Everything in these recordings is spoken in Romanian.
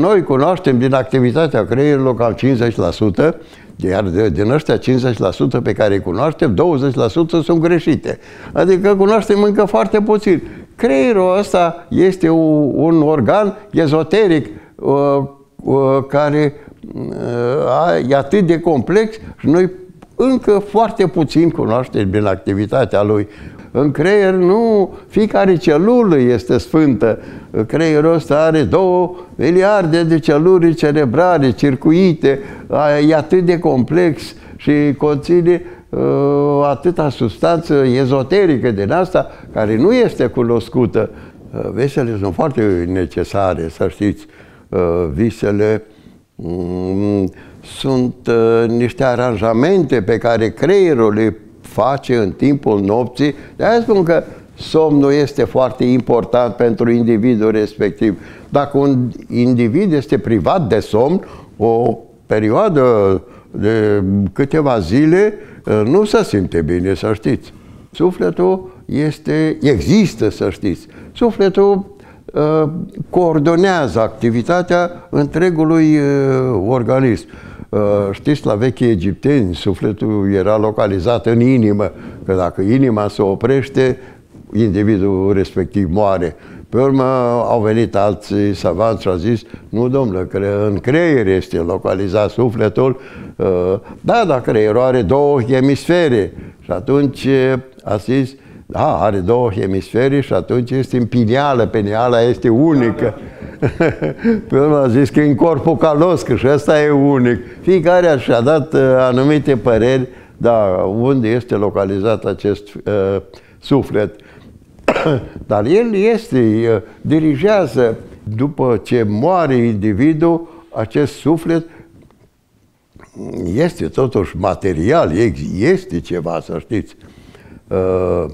Noi cunoaștem din activitatea creierului cam 50%, iar de, din ăștia 50% pe care îi cunoaștem, 20% sunt greșite. Adică cunoaștem încă foarte puțin. Creierul ăsta este un, un organ ezoteric uh, uh, care uh, e atât de complex și noi încă foarte puțin cunoaștem din activitatea lui. În creier nu, fiecare celulă este sfântă. Creierul ăsta are două miliarde de celule cerebrale circuite, e atât de complex și conține uh, atâta substanță ezoterică din asta care nu este cunoscută. Uh, visele sunt foarte necesare, să știți. Uh, visele um, sunt uh, niște aranjamente pe care creierul le face în timpul nopții. De aia spun că somnul este foarte important pentru individul respectiv. Dacă un individ este privat de somn, o perioadă de câteva zile uh, nu se simte bine, să știți. Sufletul este, există, să știți. Sufletul uh, coordonează activitatea întregului uh, organism. Uh, știți, la vechi egipteni, sufletul era localizat în inimă, că dacă inima se oprește, individul respectiv moare. Pe urmă au venit alții savanți și au zis, nu domnule, că în creier este localizat sufletul, uh, da, dar creierul are două hemisfere. Și atunci a zis, da, are două hemisfere și atunci este în pineală, pineala este unică. Da, da. Pe urmă a zis că e în corpul calos, că și ăsta e unic. Fiecare și-a dat uh, anumite păreri, da, unde este localizat acest uh, suflet. Dar el este, uh, dirigează, după ce moare individul, acest suflet este totuși material, este ceva, să știți. Uh,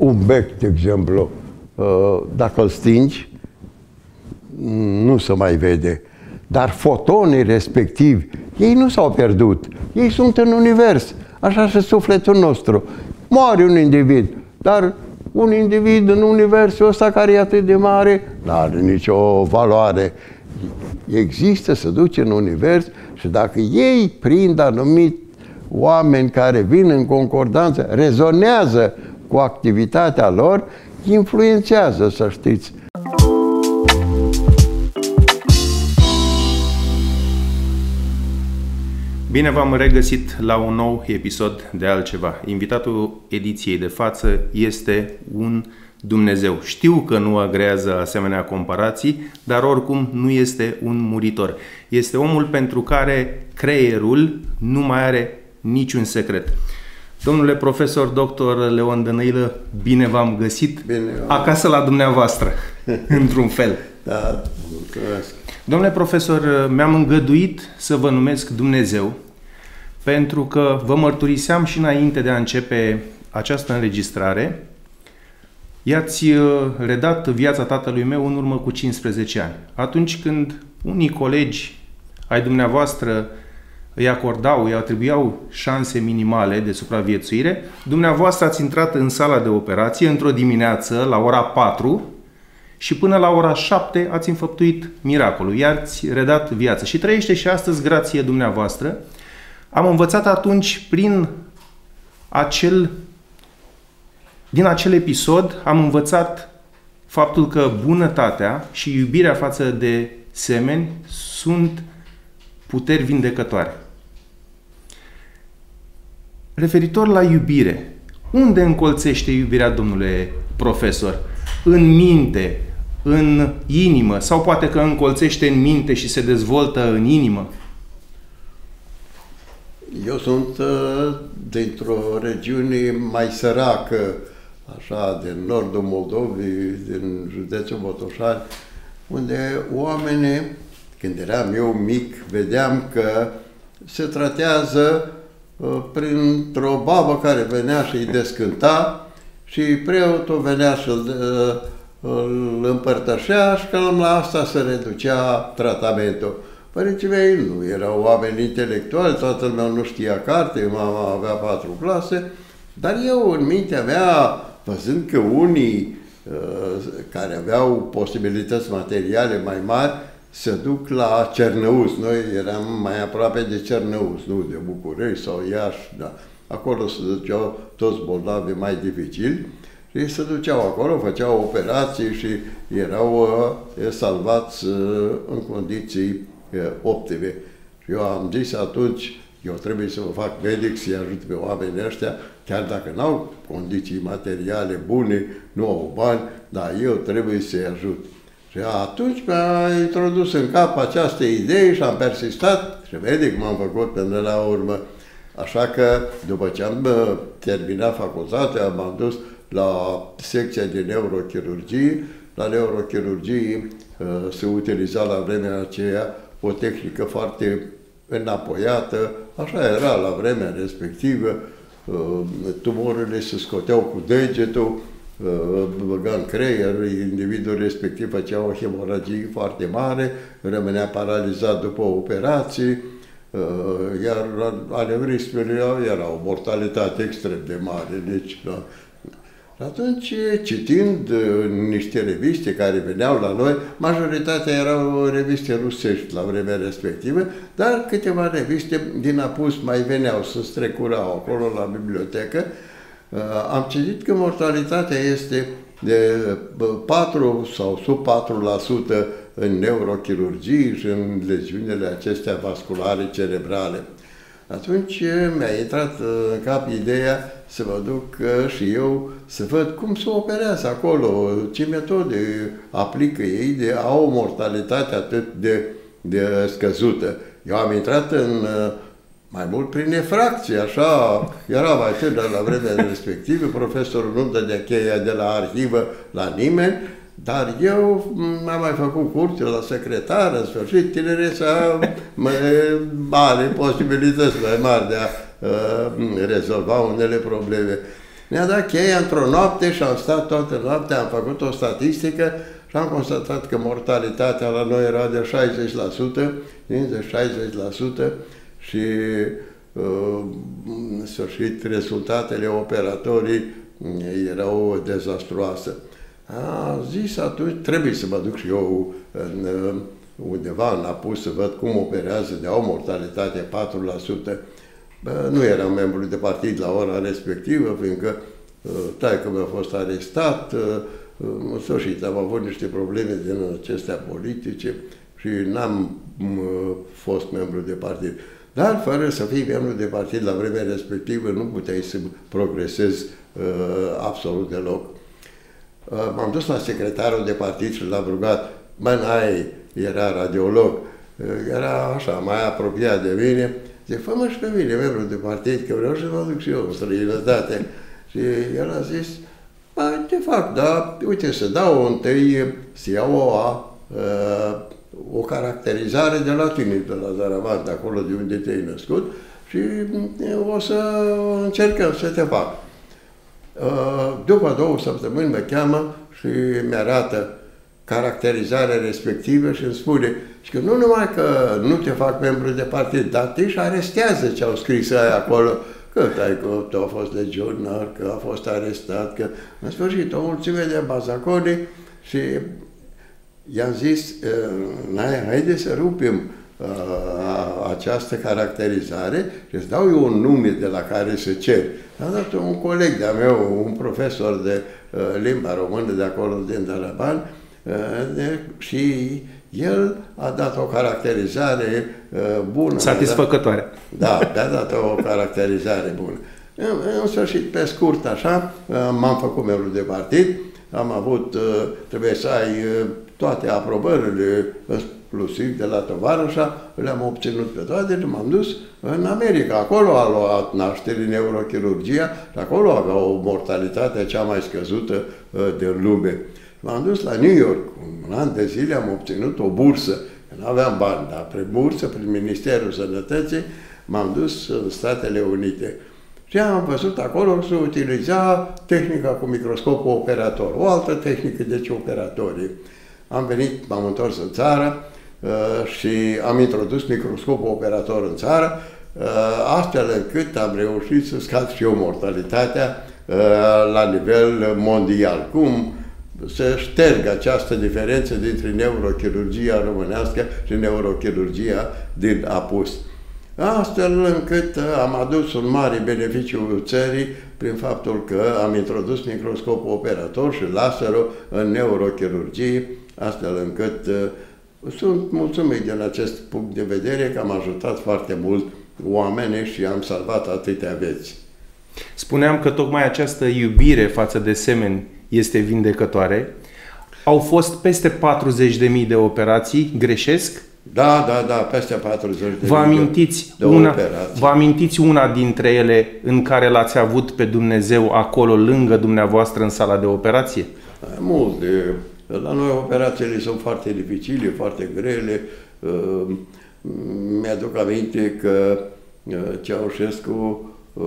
un bec, de exemplu, uh, dacă îl stingi, nu se mai vede. Dar fotonii respectivi, ei nu s-au pierdut. Ei sunt în univers. Așa și sufletul nostru. Moare un individ, dar un individ în universul ăsta care e atât de mare, nu are nicio valoare. Există, se duce în univers și dacă ei prind anumit oameni care vin în concordanță, rezonează cu activitatea lor, influențează, să știți, Bine v-am regăsit la un nou episod de altceva. Invitatul ediției de față este un Dumnezeu. Știu că nu agrează asemenea comparații, dar oricum nu este un muritor. Este omul pentru care creierul nu mai are niciun secret. Domnule profesor doctor Leon Dănăilă, bine v-am găsit bine, acasă la dumneavoastră, într-un fel. Da, mulțumesc. Domnule profesor, mi-am îngăduit să vă numesc Dumnezeu pentru că vă mărturiseam și înainte de a începe această înregistrare, i-ați uh, redat viața tatălui meu în urmă cu 15 ani. Atunci când unii colegi ai dumneavoastră îi acordau, îi atribuiau șanse minimale de supraviețuire, dumneavoastră ați intrat în sala de operație într-o dimineață la ora 4 și până la ora 7 ați înfăptuit miracolul, i-ați redat viață. Și trăiește și astăzi grație dumneavoastră. Am învățat atunci prin acel din acel episod am învățat faptul că bunătatea și iubirea față de semeni sunt puteri vindecătoare. Referitor la iubire, unde încolțește iubirea, domnule profesor? În minte, în inimă sau poate că încolțește în minte și se dezvoltă în inimă? Eu sunt uh, dintr-o regiune mai săracă, așa, din nordul Moldovei, din județul Botoșani, unde oamenii, când eram eu mic, vedeam că se tratează uh, printr-o babă care venea și îi descânta și preotul venea și îl, uh, îl împărtășea și cam la asta se reducea tratamentul. Părinții mei nu erau oameni intelectuali, toată lumea nu știa carte, mama avea patru clase, dar eu în mintea mea, văzând că unii care aveau posibilități materiale mai mari se duc la Cernăuz. Noi eram mai aproape de Cernăuz, nu de București sau Iași, da. Acolo se duceau toți bolnavi mai dificili și ei se duceau acolo, făceau operații și erau uh, salvați uh, în condiții uh, optime. Și eu am zis atunci, eu trebuie să mă fac medic, să-i ajut pe oamenii ăștia, chiar dacă n-au condiții materiale bune, nu au bani, dar eu trebuie să-i ajut. Și atunci mi-a introdus în cap această idee și am persistat și medic m-am făcut până la urmă. Așa că după ce am terminat facultatea, m-am dus la secția de neurochirurgie. La neurochirurgie uh, se utiliza la vremea aceea o tehnică foarte înapoiată, așa era la vremea respectivă, uh, tumorile se scoteau cu degetul, uh, băga în creier, individul respectiv făcea o hemoragie foarte mare, rămânea paralizat după operații, iar aneurismele erau o mortalitate extrem de mare, deci da, atunci, citind uh, niște reviste care veneau la noi, majoritatea erau reviste rusești la vremea respectivă, dar câteva reviste din apus mai veneau să strecurau acolo la bibliotecă. Uh, am citit că mortalitatea este de 4 sau sub 4% în neurochirurgie și în leziunile acestea vasculare cerebrale. Atunci mi-a intrat în cap ideea să mă duc și eu să văd cum se operează acolo, ce metode aplică ei de a o mortalitate atât de, de scăzută. Eu am intrat în mai mult prin efracție, așa, era mai tânăr la vremea respectivă, profesorul nu dădea cheia de la arhivă la nimeni, dar eu am mai făcut curte la secretar, în sfârșit, tinerețea mai are posibilități mai mari de a uh, rezolva unele probleme. Ne-a dat cheia într-o noapte și am stat toată noaptea, am făcut o statistică și am constatat că mortalitatea la noi era de 60%, 50-60% și uh, în sfârșit rezultatele operatorii erau dezastruoase. A zis atunci, trebuie să mă duc și eu în, undeva în apus să văd cum operează de o mortalitate 4%. Bă, nu eram membru de partid la ora respectivă, fiindcă ă, taică mi-a fost arestat, ă, în sfârșit am avut niște probleme din acestea politice și n-am fost membru de partid. Dar fără să fii membru de partid la vremea respectivă nu puteai să progresezi uh, absolut deloc. Uh, m-am dus la secretarul de partid și l-am rugat, bă, ai, era radiolog, uh, era așa, mai apropiat de mine, zice, fă-mă și pe mine, membru de partid, că vreau să mă duc și eu în străinătate. Și el a zis, bă, te fac, da, uite, să dau întâi, să iau o, a, uh, o caracterizare de la tine, de la Zaravat, de acolo de unde te-ai născut, și o să încercăm să te fac. Uh, după două săptămâni mă cheamă și mi-arată caracterizarea respectivă și îmi spune și că nu numai că nu te fac membru de partid, dar te și arestează ce au scris aia acolo, că tai că a fost legionar, că a fost arestat, că în sfârșit o mulțime de bazaconi și i-am zis, uh, haide să rupem uh, această caracterizare și îți dau eu un nume de la care să cer. A dat un coleg de-a meu, un profesor de uh, limba română de acolo, din Daraban, uh, de, și el a dat o caracterizare uh, bună. Satisfăcătoare. Da, mi-a dat o caracterizare bună. În, în sfârșit, pe scurt, așa, uh, m-am făcut membru de partid, am avut, uh, trebuie să ai uh, toate aprobările, inclusiv de la tovarășa, le-am obținut pe toate și m-am dus în America. Acolo a luat naștere neurochirurgia și acolo avea o mortalitate cea mai scăzută uh, din lume. M-am dus la New York, un an de zile am obținut o bursă, nu aveam bani, dar prin bursă, prin Ministerul Sănătății, m-am dus în Statele Unite. Și am văzut acolo să utiliza tehnica cu microscopul operator, o altă tehnică, deci operatorii. Am venit, m-am întors în țară uh, și am introdus microscopul operator în țară, uh, astfel încât am reușit să scad și eu mortalitatea uh, la nivel mondial. Cum să ștergă această diferență dintre neurochirurgia românească și neurochirurgia din apus. Astfel încât am adus un mare beneficiu țării prin faptul că am introdus microscopul operator și laserul în neurochirurgie, astfel încât uh, sunt mulțumit din acest punct de vedere că am ajutat foarte mult oameni și am salvat atâtea vieți. Spuneam că tocmai această iubire față de semeni este vindecătoare. Au fost peste 40.000 de operații, greșesc? Da, da, da, peste 40 de vă amintiți de una, Vă amintiți una dintre ele în care l-ați avut pe Dumnezeu acolo, lângă dumneavoastră, în sala de operație? Multe. La noi operațiile sunt foarte dificile, foarte grele. Uh, mi-aduc aminte că uh, Ceaușescu uh,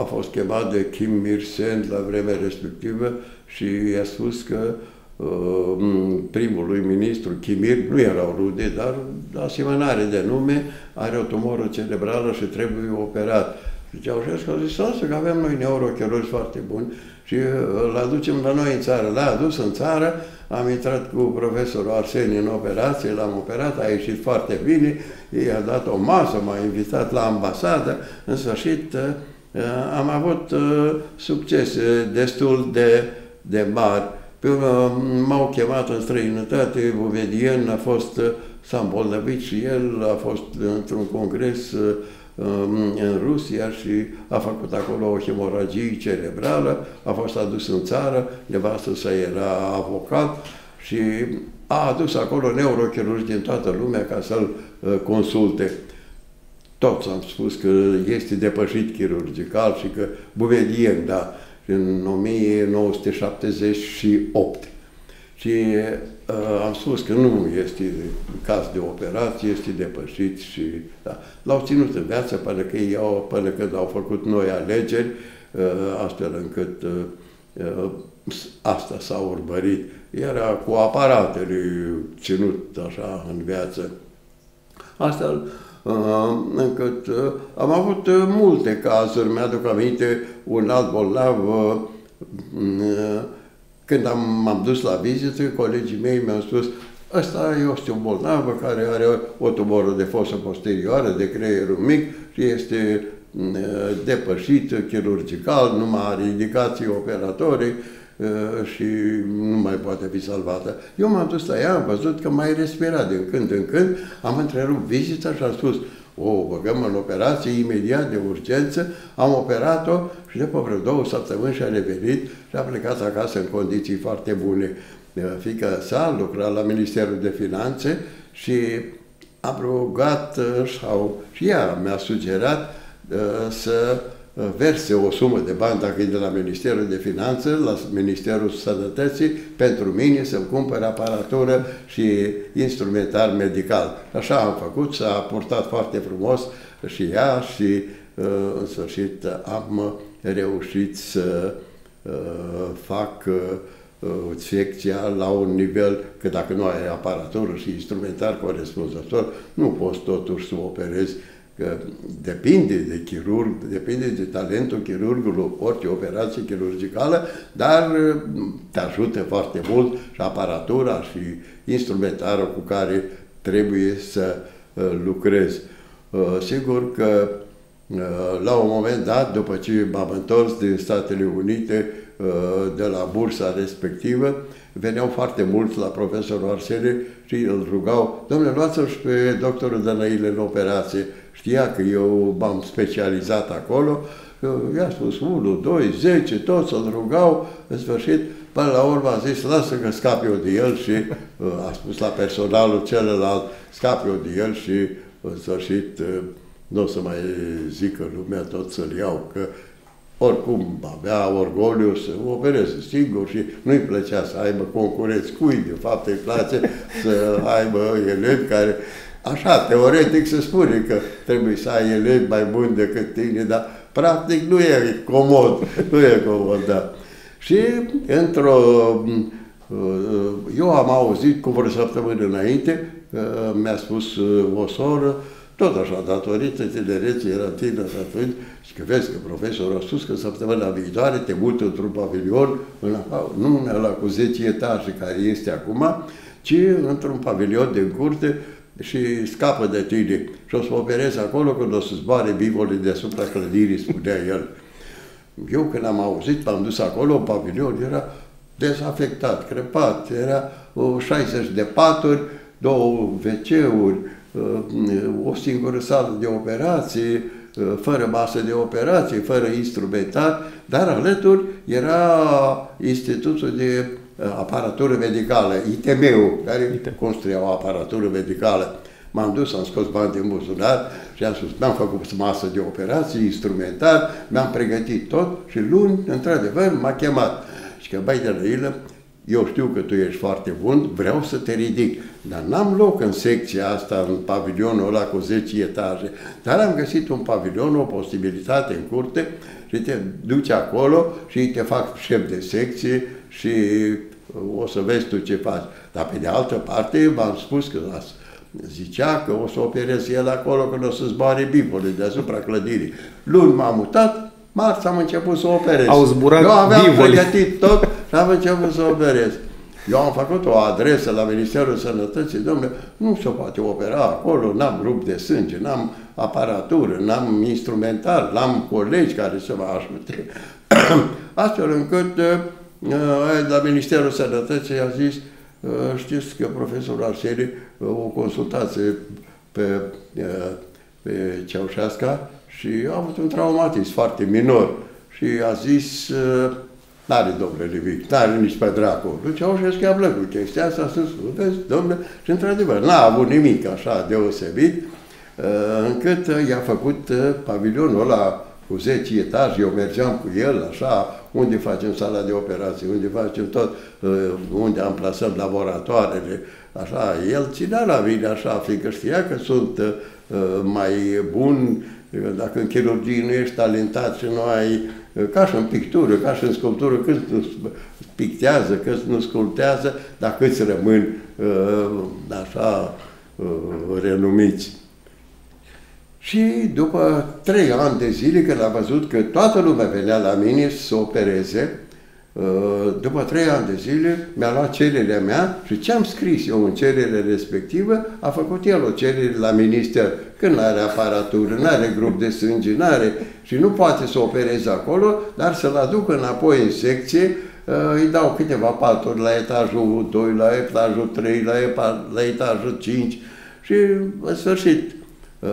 a fost chemat de Kim Mirsen la vremea respectivă și i-a spus că primului ministru, Chimir, nu erau rude, dar asemănare de nume, are o tumoră cerebrală și trebuie operat. Și Ceaușescu a zis, lasă că avem noi neurochirurgi foarte buni și îl aducem la noi în țară. L-a adus în țară, am intrat cu profesorul Arseni în operație, l-am operat, a ieșit foarte bine, ei a dat o masă, m-a invitat la ambasadă, în sfârșit am avut succese destul de, de mari. Pe urmă m-au chemat în străinătate, Bovedien a fost, s-a îmbolnăvit și el, a fost într-un congres um, în Rusia și a făcut acolo o hemoragie cerebrală, a fost adus în țară, nevastă sa era avocat și a adus acolo neurochirurgi din toată lumea ca să-l uh, consulte. Toți am spus că este depășit chirurgical și că Buvedien, da, în 1978. Și uh, am spus că nu este caz de operație, este depășit și da. L-au ținut în viață până, că ei au, până când au făcut noi alegeri, uh, astfel încât uh, uh, asta s-a urmărit. Era cu aparatele ținut așa în viață. Astfel, Uh, încât uh, am avut uh, multe cazuri, mi-aduc aminte un alt bolnav, când am, m-am dus la vizită, colegii mei mi-au spus Ăsta este un bolnav care are o tumoră de fosă posterioară, de creierul mic și este depășit chirurgical, nu mai are indicații operatorii și nu mai poate fi salvată. Eu m-am dus la ea, am văzut că mai respira din când în când, am întrerupt vizita și am spus, o băgăm în operație imediat de urgență, am operat-o și după vreo două săptămâni și-a revenit și a plecat acasă în condiții foarte bune. Fica sa lucra la Ministerul de Finanțe și am rugat sau și ea mi-a sugerat să verse o sumă de bani, dacă e de la Ministerul de Finanțe, la Ministerul Sănătății, pentru mine să-mi cumpăr aparatură și instrumentar medical. Așa am făcut, s-a purtat foarte frumos și ea și uh, în sfârșit am reușit să uh, fac uh, secția la un nivel că dacă nu ai aparatură și instrumentar corespunzător, nu poți totuși să operezi că depinde de chirurg, depinde de talentul chirurgului, orice operație chirurgicală, dar mm, te ajută foarte mult și aparatura și instrumentarul cu care trebuie să uh, lucrezi. Uh, sigur că uh, la un moment dat, după ce m-am întors din Statele Unite, de la bursa respectivă, veneau foarte mulți la profesorul Arsene și îl rugau, domnule, luați-l și pe doctorul Dănăile în operație știa că eu m-am specializat acolo, i-a spus 1, 2, 10, toți îl rugau, în sfârșit, până la urmă a zis, lasă că scap eu de el și uh, a spus la personalul celălalt, scap eu de el și în sfârșit uh, nu o să mai zică lumea tot să-l iau, că oricum avea orgoliu să opereze singur și nu-i plăcea să aibă concurenți. Cui, de fapt îi place să aibă elevi care Așa, teoretic se spune că trebuie să ai elevi mai buni decât tine, dar practic nu e comod, nu e comod, da. Și într-o... Eu am auzit cu vreo săptămână înainte, mi-a spus uh, o soră, tot așa, datorită tinereții, era tiner atunci, și că vezi că profesorul a spus că săptămâna viitoare te mută într-un pavilion, în, nu în ăla cu 10 etaje care este acum, ci într-un pavilion din curte și scapă de tine și o să operezi acolo când o să zboare bivole deasupra clădirii, spunea el. Eu când am auzit, m-am dus acolo, în pavilion era dezafectat, crepat, era 60 de paturi, două WC-uri, o singură sală de operații, fără masă de operații, fără instrumentar, dar alături era Institutul de Aparatură Medicală, ITM-ul, care ITM. construia o aparatură medicală. M-am dus, am scos bani din buzunar și am spus, mi-am făcut masă de operații, instrumentar, mi-am pregătit tot și luni, într-adevăr, m-a chemat. Și că, bai de la ilă, eu știu că tu ești foarte bun, vreau să te ridic. Dar n-am loc în secția asta, în pavilionul ăla cu 10 etaje. Dar am găsit un pavilion, o posibilitate în curte și te duci acolo și te fac șef de secție și o să vezi tu ce faci. Dar pe de altă parte v-am spus că zicea că o să opereze el acolo când o să zboare bipole deasupra clădirii. Luni m-am mutat, marți am început să operez. Au zburat Eu aveam bivoli. pregătit tot și am început să operez. Eu am făcut o adresă la Ministerul Sănătății, domnule, nu se poate opera acolo, n-am grup de sânge, n-am aparatură, n-am instrumental, n-am colegi care să mă ajute. Astfel încât uh, la Ministerul Sănătății a zis, uh, știți că profesorul Arsenie uh, o consultație pe, pe Ceaușesca și a avut un traumatism foarte minor și a zis N-are, domnule, nimic, n-are nici pe dracu. Deci Ceaușescu i-a plăcut chestia asta, să vezi, domnule, și într-adevăr, n-a avut nimic așa deosebit, încât i-a făcut pavilionul ăla cu 10 etaje, eu mergeam cu el, așa, unde facem sala de operații, unde facem tot, unde am plasat laboratoarele, așa, el ținea la mine așa, fiindcă știa că sunt mai bun, dacă în chirurgie nu ești talentat și nu ai ca și în pictură, ca și în sculptură, cât nu pictează, cât nu sculptează, dar câți rămân uh, așa uh, renumiți. Și după trei ani de zile, când am văzut că toată lumea venea la mine să opereze, Uh, după trei ani de zile, mi-a luat cererea mea și ce am scris eu în cererea respectivă, a făcut el o cerere la minister, că nu are aparatură, nu are grup de sânge, nu are și nu poate să opereze acolo, dar să-l aduc înapoi în secție, uh, îi dau câteva paturi la etajul 2, la etajul 3, la, la etajul 5 și în sfârșit uh,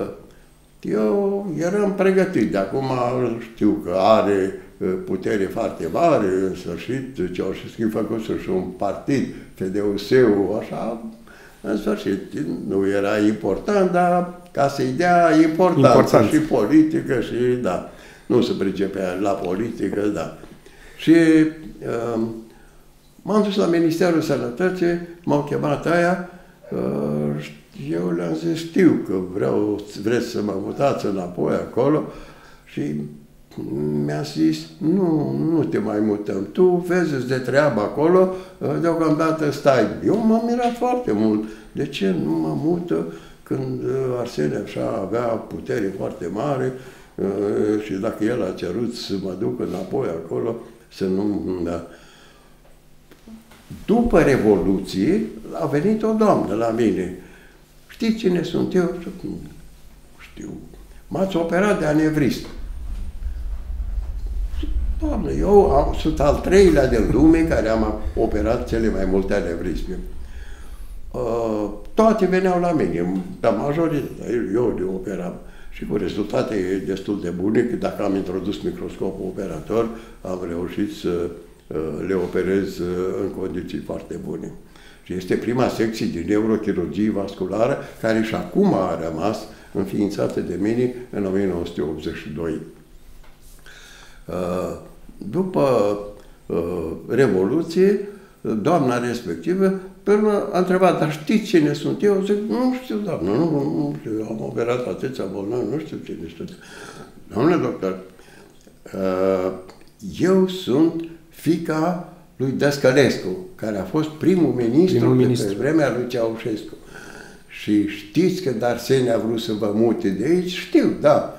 eu eram pregătit, de acum știu că are putere foarte mare, în sfârșit, Ceaușescu făcut și un partid, FDUS-ul, așa, în sfârșit, nu era important, dar ca să-i dea importanță Important. și politică și, da, nu se pricepea la politică, da. Și uh, m-am dus la Ministerul Sănătății, m-au chemat aia, uh, eu le-am zis, știu că vreau, vreți să mă mutați înapoi acolo și mi-a zis, nu, nu te mai mutăm, tu vezi de treabă acolo, deocamdată stai. Eu m-am mirat foarte mult. De ce nu mă mută când Arsene așa avea putere foarte mare și dacă el a cerut să mă duc înapoi acolo, să nu... Da. După Revoluție a venit o doamnă la mine. Știți cine sunt eu? Știu. M-ați operat de anevrist. Doamne, eu am, sunt al treilea de lume care am operat cele mai multe anevrisme. Uh, toate veneau la mine, dar majoritatea, eu le operam și cu rezultate destul de bune, că dacă am introdus microscopul operator, am reușit să uh, le operez uh, în condiții foarte bune. Și este prima secție din neurochirurgie vasculară, care și acum a rămas înființată de mine în 1982. Uh, după uh, Revoluție, doamna respectivă, pe urmă a întrebat, dar știți cine sunt eu? Zic, nu știu, doamnă, nu, nu știu, am operat atâția bolnavi, nu știu cine sunt. Domnule doctor, uh, eu sunt fica lui Dăscălescu, care a fost primul ministru, primul ministru. de pe vremea lui Ceaușescu. Și Și știți că Arsenie a vrut să vă mute de aici? Știu, da.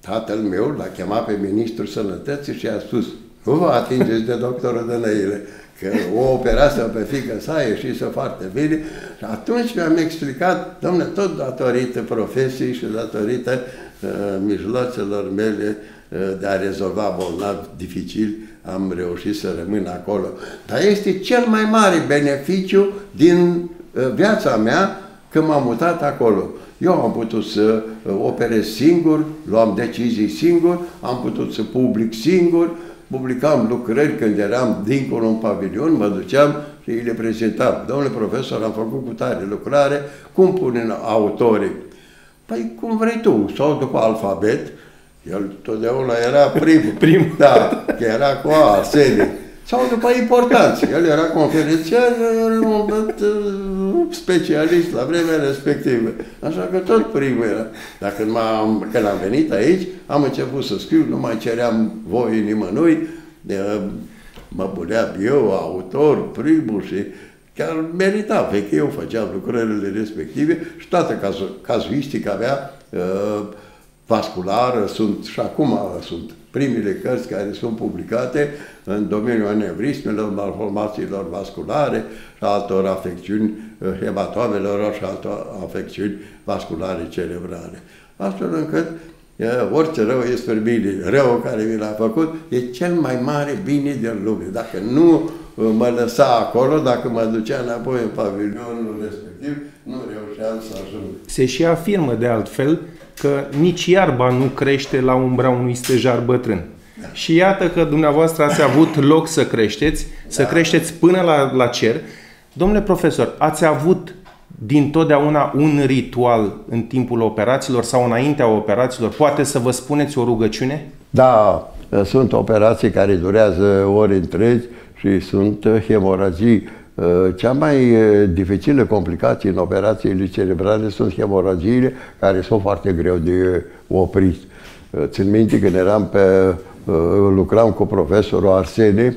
Tatăl meu l-a chemat pe ministrul sănătății și a spus, nu vă atingeți de doctorul Dănăile, că o operație pe fică sa a ieșit foarte bine. Și atunci mi-am explicat, domnule, tot datorită profesiei și datorită uh, mijloacelor mele uh, de a rezolva bolnavi dificil, am reușit să rămân acolo. Dar este cel mai mare beneficiu din uh, viața mea că m-am mutat acolo. Eu am putut să uh, operez singur, luam decizii singur, am putut să public singur, publicam lucrări când eram dincolo în pavilion, mă duceam și îi le prezentam. Domnule profesor, am făcut cu tare lucrare, cum pune autorii? Păi cum vrei tu, sau după alfabet, el totdeauna era primul. primul. Da, că era cu A, serie. Sau după importanță. El era conferențiar, un specialist la vremea respectivă. Așa că tot primul era. Dar când, am când am venit aici, am început să scriu, nu mai ceream voi nimănui, de, mă puneam eu, autor, primul și chiar merita, pe că eu făceam lucrările respective și toată cazuistica avea uh, vasculară, sunt și acum sunt primele cărți care sunt publicate în domeniul anevrismelor, malformațiilor vasculare și altor afecțiuni, eh, hematomelor și altor afecțiuni vasculare cerebrale. Astfel încât eh, orice rău este bine, rău care mi l-a făcut, e cel mai mare bine din lume. Dacă nu eh, mă lăsa acolo, dacă mă ducea înapoi în pavilionul respectiv, nu reușeam să ajung. Se și afirmă de altfel că nici iarba nu crește la umbra unui stejar bătrân. Da. Și iată că dumneavoastră ați avut loc să creșteți, să da. creșteți până la, la cer. Domnule profesor, ați avut din totdeauna un ritual în timpul operațiilor sau înaintea operațiilor? Poate să vă spuneți o rugăciune? Da, sunt operații care durează ori întregi și sunt hemoragii Uh, cea mai uh, dificilă complicație în operațiile cerebrale sunt hemoragiile, care sunt foarte greu de oprit. Uh, țin minte când eram pe, lucram cu profesorul Arsene,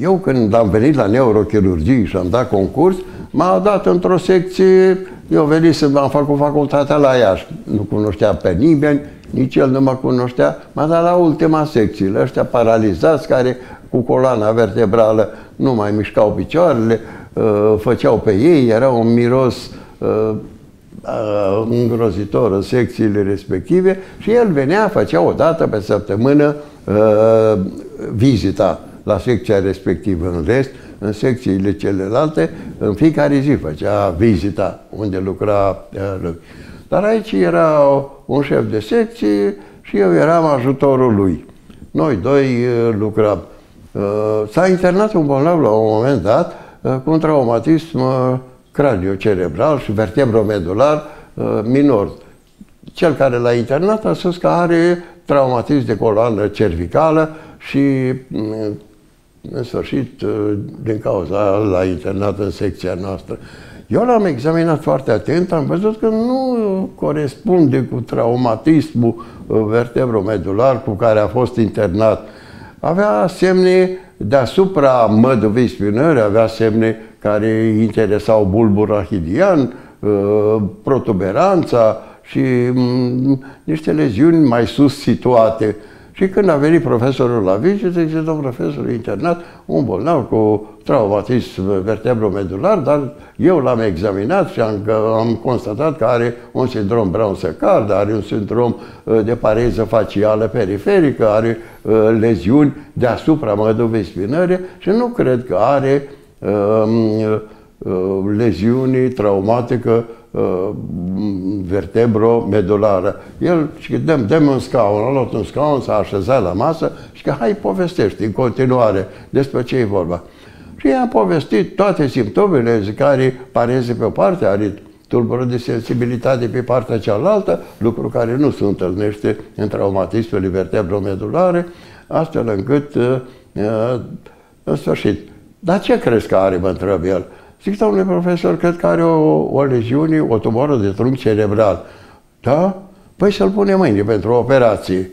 eu când am venit la neurochirurgie și am dat concurs, m-a dat într-o secție, eu venit să am făcut facultatea la Iași, nu cunoștea pe nimeni, nici el nu mă cunoștea, m-a dat la ultima secție, la ăștia paralizați care cu coloana vertebrală nu mai mișcau picioarele, uh, făceau pe ei, era un miros uh, uh, îngrozitor în secțiile respective și el venea, făcea o dată pe săptămână vizita la secția respectivă. În rest, în secțiile celelalte, în fiecare zi făcea vizita unde lucra lui. Dar aici era un șef de secție și eu eram ajutorul lui. Noi doi lucram. Uh, s-a internat un bolnav la un moment dat uh, cu un traumatism uh, craniocerebral și vertebromedular minor. Cel care l-a internat a spus că are traumatism de coloană cervicală și mm, în sfârșit, din cauza l-a internat în secția noastră. Eu l-am examinat foarte atent, am văzut că nu corespunde cu traumatismul vertebromedular cu care a fost internat avea semne deasupra măduvei spinări, avea semne care interesau bulbul rachidian, uh, protuberanța și mm, niște leziuni mai sus situate. Și când a venit profesorul la vizită, zice, domn profesor, internat un bolnav cu traumatism vertebromedular, dar eu l-am examinat și am, am constatat că are un sindrom Brown-Sequard, are un sindrom uh, de pareză facială periferică, are uh, leziuni deasupra măduvei spinăre și nu cred că are um, uh, leziuni traumatică uh, vertebro-medulară. El și dăm, dăm un scaun, a luat un scaun, s-a așezat la masă și că hai povestești în continuare despre ce e vorba. Și i-a povestit toate simptomele care pareze pe o parte, are tulbură de sensibilitate pe partea cealaltă, lucru care nu se întâlnește în traumatismele vertebromedulare, astfel încât, uh, uh, în sfârșit, dar ce crezi că are, mă întreb el? Zic, domnule profesor, cred că are o, o leziune, o tumoră de trunchi cerebral. Da? Păi să-l punem mâine pentru o operație.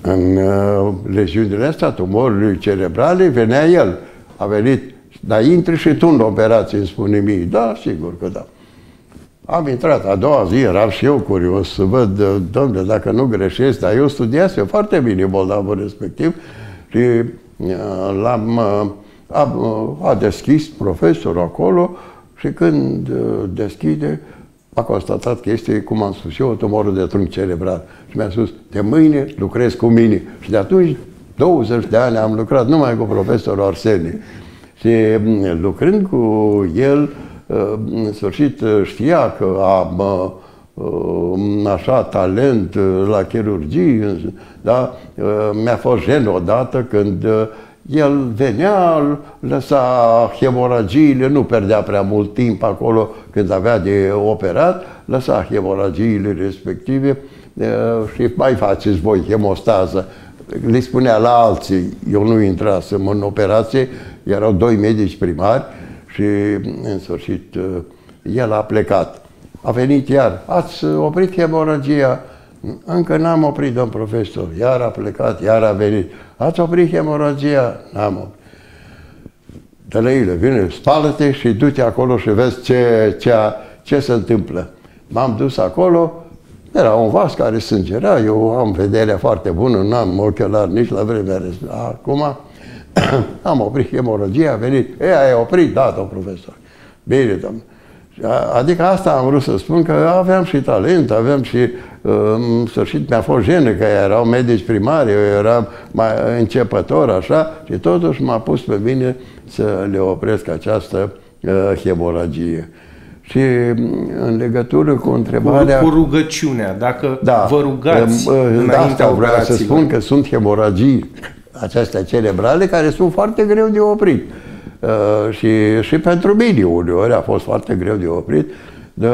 În uh, leziunile astea, tumorii cerebrale, venea el. A venit dar intri și tu în operație, îmi spune mie. Da, sigur că da. Am intrat a doua zi, eram și eu curios să văd, domnule, dacă nu greșesc, dar eu studiasem foarte bine Moldavul respectiv și uh, l-am, uh, a, uh, a deschis profesorul acolo și când deschide, a constatat că este, cum am spus eu, o tumoră de trunchi cerebral. Și mi-a spus, de mâine lucrez cu mine. Și de atunci, 20 de ani am lucrat numai cu profesorul Arsenie. Și mm, lucrând cu el, în sfârșit știa că am așa talent la chirurgie, da? Mi-a fost gen odată când el venea, lăsa hemoragiile, nu perdea prea mult timp acolo când avea de operat, lăsa hemoragiile respective și mai faceți voi hemostază. Le spunea la alții, eu nu intrasem în operație, erau doi medici primari și în sfârșit el a plecat. A venit iar, ați oprit hemoragia? Încă n-am oprit, domn profesor. Iar a plecat, iar a venit. Ați oprit hemoragia? N-am oprit. Tălăile, vine, spală-te și du-te acolo și vezi ce, ce, ce se întâmplă. M-am dus acolo, era un vas care sângera, eu am vederea foarte bună, n-am ochelar nici la vremea respectivă. Acum am oprit hemoragia, a venit, e, ai oprit, da, domn profesor. Bine, domnule. Adică asta am vrut să spun, că aveam și talent, aveam și, în sfârșit, mi-a fost jenă, că erau medici primari, eu eram mai începător, așa, și totuși m-a pus pe mine să le opresc această uh, hemoragie. Și în legătură cu întrebarea... Cu rugăciunea, dacă da, vă rugați uh, Da, asta vreau să spun că sunt hemoragii acestea cerebrale care sunt foarte greu de oprit. Uh, și, și pentru mine uneori a fost foarte greu de oprit. De,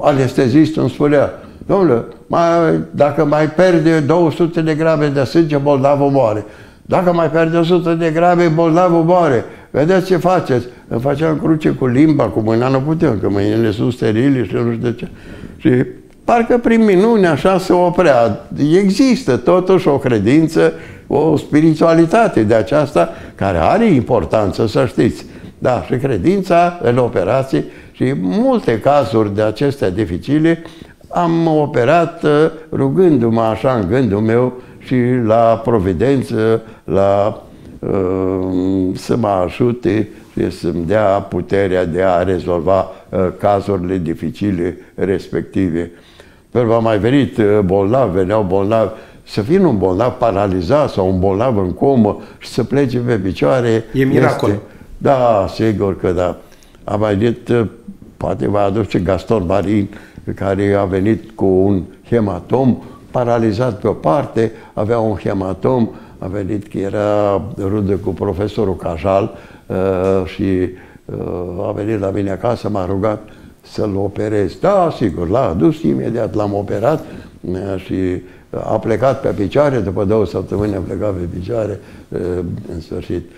anestezistul îmi spunea, domnule, mai, dacă mai pierde 200 de grame de sânge, bolnavul moare. Dacă mai pierde 100 de grame, bolnavul moare. Vedeți ce faceți? Îmi faceam cruce cu limba, cu mâna nu putem, că mâinile sunt sterile și nu știu de ce. Și parcă prin minune așa se oprea. Există totuși o credință o spiritualitate de aceasta care are importanță, să știți. Da, și credința în operații și multe cazuri de acestea dificile am operat uh, rugându-mă așa în gândul meu și la providență, la uh, să mă ajute și să-mi dea puterea de a rezolva uh, cazurile dificile respective. Pentru că mai venit uh, bolnav, veneau bolnavi să vină un bolnav paralizat sau un bolnav în comă și să plece pe picioare. E miracol. Este... Da, sigur că da. A mai venit, uh, poate vă aduce Gaston Marin, care a venit cu un hematom, paralizat pe o parte, avea un hematom, a venit că era rudă cu profesorul Cajal uh, și uh, a venit la mine acasă, m-a rugat să-l operez. Da, sigur, l-a adus, imediat l-am operat uh, și a plecat pe picioare, după două săptămâni a plecat pe picioare, în sfârșit.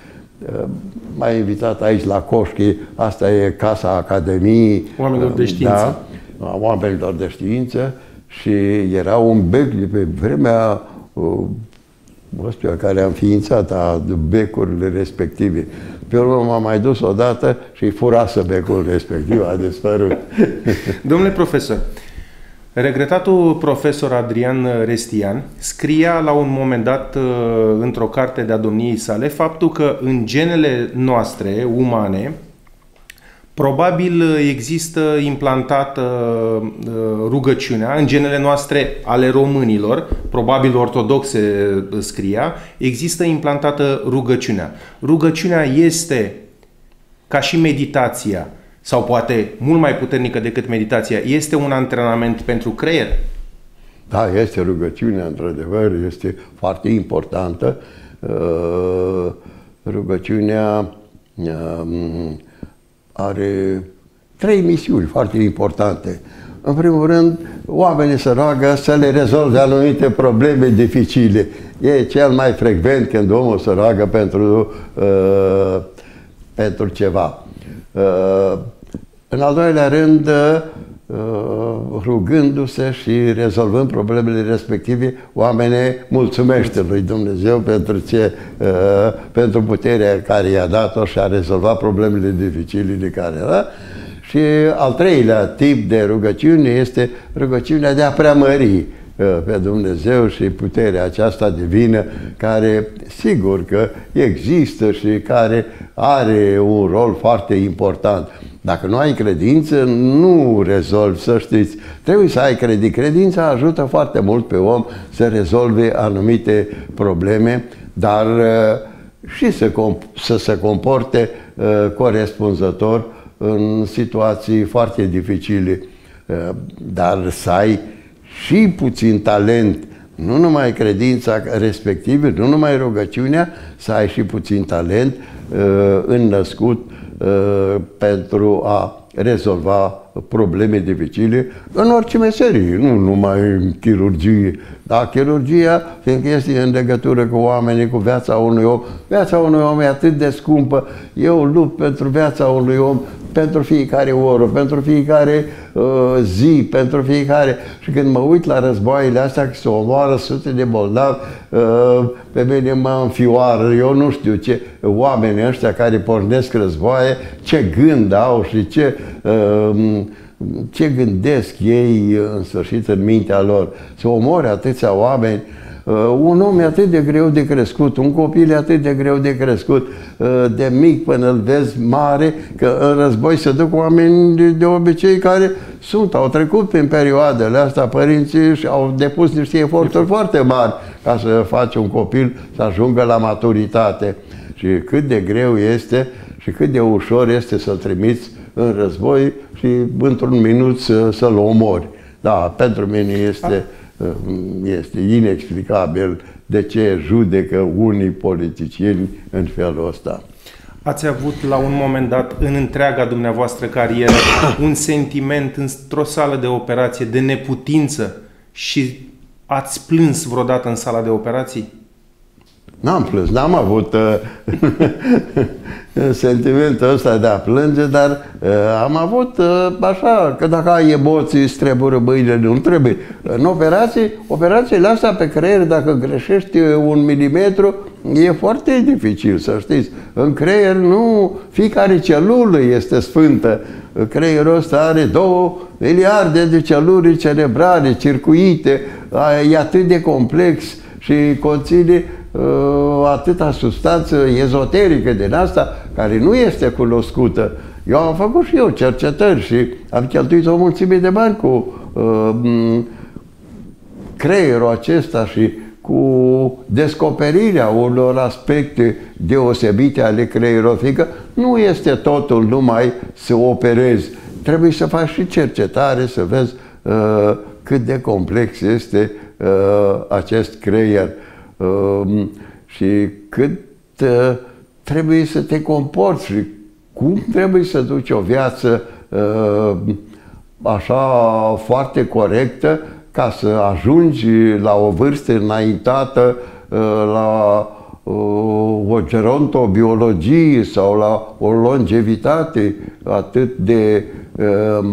M-a invitat aici la Coșchi, asta e Casa Academiei. Oamenilor de știință. Da, oamenilor de știință și era un bec de pe vremea ăstuia care a înființat a becurile respective. Pe urmă m-a mai dus odată și furasă becul respectiv, a dispărut. Domnule profesor, Regretatul profesor Adrian Restian scria la un moment dat uh, într-o carte de-a domniei sale faptul că în genele noastre umane probabil există implantată uh, rugăciunea, în genele noastre ale românilor, probabil ortodoxe uh, scria, există implantată rugăciunea. Rugăciunea este, ca și meditația, sau poate mult mai puternică decât meditația, este un antrenament pentru creier? Da, este rugăciunea, într-adevăr, este foarte importantă. Uh, rugăciunea um, are trei misiuni foarte importante. În primul rând, oamenii se roagă să le rezolve anumite probleme dificile. E cel mai frecvent când omul se roagă pentru, uh, pentru ceva. Uh, în al doilea rând, rugându-se și rezolvând problemele respective, oamenii mulțumește lui Dumnezeu pentru, ce, pentru puterea care i-a dat-o și a rezolvat problemele dificile de care era. Și al treilea tip de rugăciune este rugăciunea de a preamări pe Dumnezeu și puterea aceasta divină care sigur că există și care are un rol foarte important. Dacă nu ai credință, nu rezolvi, să știți. Trebuie să ai credință. Credința ajută foarte mult pe om să rezolve anumite probleme, dar și să, să se comporte corespunzător în situații foarte dificile. Dar să ai și puțin talent, nu numai credința respectivă, nu numai rugăciunea, să ai și puțin talent uh, înnăscut uh, pentru a rezolva probleme dificile în orice meserie, nu numai în chirurgie. Da, chirurgia, fiindcă este în legătură cu oamenii, cu viața unui om, viața unui om e atât de scumpă, eu lupt pentru viața unui om, pentru fiecare oră, pentru fiecare uh, zi, pentru fiecare... Și când mă uit la războaiele astea, că se omoară sute de bolnavi, uh, pe mine mă înfioară, eu nu știu ce, oamenii ăștia care pornesc războaie, ce gând au și ce... Uh, ce gândesc ei în sfârșit în mintea lor. Să omore atâția oameni, Uh, un om e atât de greu de crescut, un copil e atât de greu de crescut, uh, de mic până îl vezi mare, că în război se duc oameni de, de obicei care sunt, au trecut prin perioadele astea, părinții și au depus niște eforturi foarte mari ca să faci un copil să ajungă la maturitate. Și cât de greu este și cât de ușor este să-l trimiți în război și într-un minut să, să-l omori. Da, pentru mine este, este inexplicabil de ce judecă unii politicieni în felul ăsta. Ați avut la un moment dat în întreaga dumneavoastră carieră un sentiment într-o sală de operație de neputință și ați plâns vreodată în sala de operații? N-am plâns, n-am avut uh, sentimentul ăsta de a plânge, dar uh, am avut uh, așa, că dacă ai emoții, îți trebuie mâinile, nu trebuie. În operații, operațiile astea pe creier, dacă greșești un milimetru, e foarte dificil, să știți. În creier nu, fiecare celulă este sfântă. Creierul ăsta are două miliarde de celule cerebrale, circuite, e atât de complex și conține Uh, atâta substanță ezoterică din asta, care nu este cunoscută. Eu am făcut și eu cercetări și am cheltuit o mulțime de bani cu uh, creierul acesta și cu descoperirea unor aspecte deosebite ale creierului, fiindcă nu este totul numai să operezi. Trebuie să faci și cercetare, să vezi uh, cât de complex este uh, acest creier. Ehm, și cât uh, trebuie să te comporți și cum trebuie să duci o viață ehm, așa foarte corectă ca să ajungi la o vârstă înaintată, uh, la uh, o gerontobiologie sau la o longevitate atât de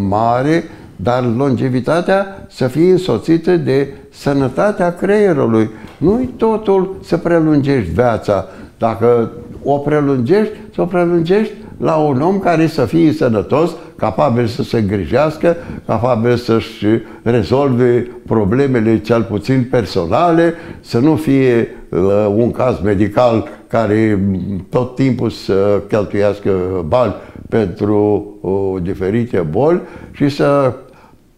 mare, dar longevitatea să fie însoțită de sănătatea creierului. Nu-i totul să prelungești viața. Dacă o prelungești, să o prelungești la un om care să fie sănătos, capabil să se îngrijească, capabil să-și rezolve problemele cel puțin personale, să nu fie uh, un caz medical care tot timpul să cheltuiască bani pentru uh, diferite boli și să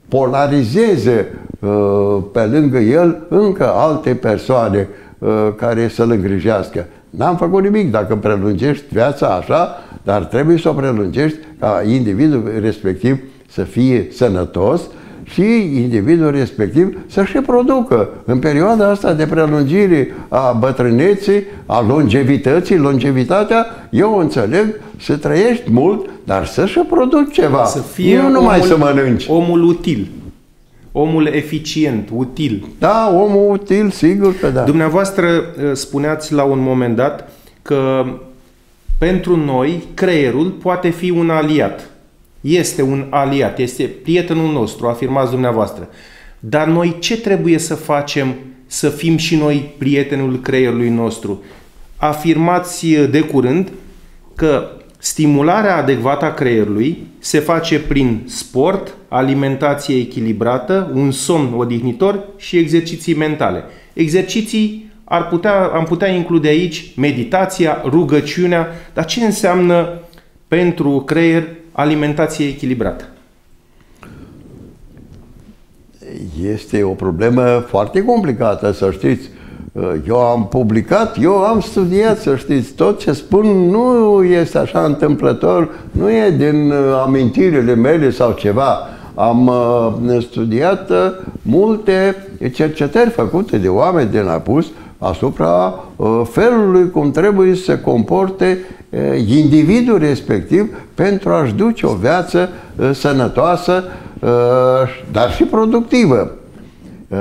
polarizeze uh, pe lângă el încă alte persoane uh, care să-l îngrijească. N-am făcut nimic dacă prelungești viața așa, dar trebuie să o prelungești ca individul respectiv să fie sănătos și individul respectiv să și producă. În perioada asta de prelungire a bătrâneții, a longevității, longevitatea, eu înțeleg să trăiești mult, dar să și produci ceva. Să fie nu numai omul, să mănânci. Omul util. Omul eficient, util. Da, omul util, sigur că da. Dumneavoastră uh, spuneați la un moment dat că pentru noi creierul poate fi un aliat este un aliat, este prietenul nostru, afirmați dumneavoastră. Dar noi ce trebuie să facem să fim și noi prietenul creierului nostru? Afirmați de curând că stimularea adecvată a creierului se face prin sport, alimentație echilibrată, un somn odihnitor și exerciții mentale. Exerciții ar putea, am putea include aici meditația, rugăciunea, dar ce înseamnă pentru creier alimentație echilibrată? Este o problemă foarte complicată, să știți. Eu am publicat, eu am studiat, să știți, tot ce spun nu este așa întâmplător, nu e din amintirile mele sau ceva. Am uh, studiat uh, multe cercetări făcute de oameni din apus asupra uh, felului cum trebuie să se comporte uh, individul respectiv pentru a-și duce o viață uh, sănătoasă, uh, dar și productivă. Uh,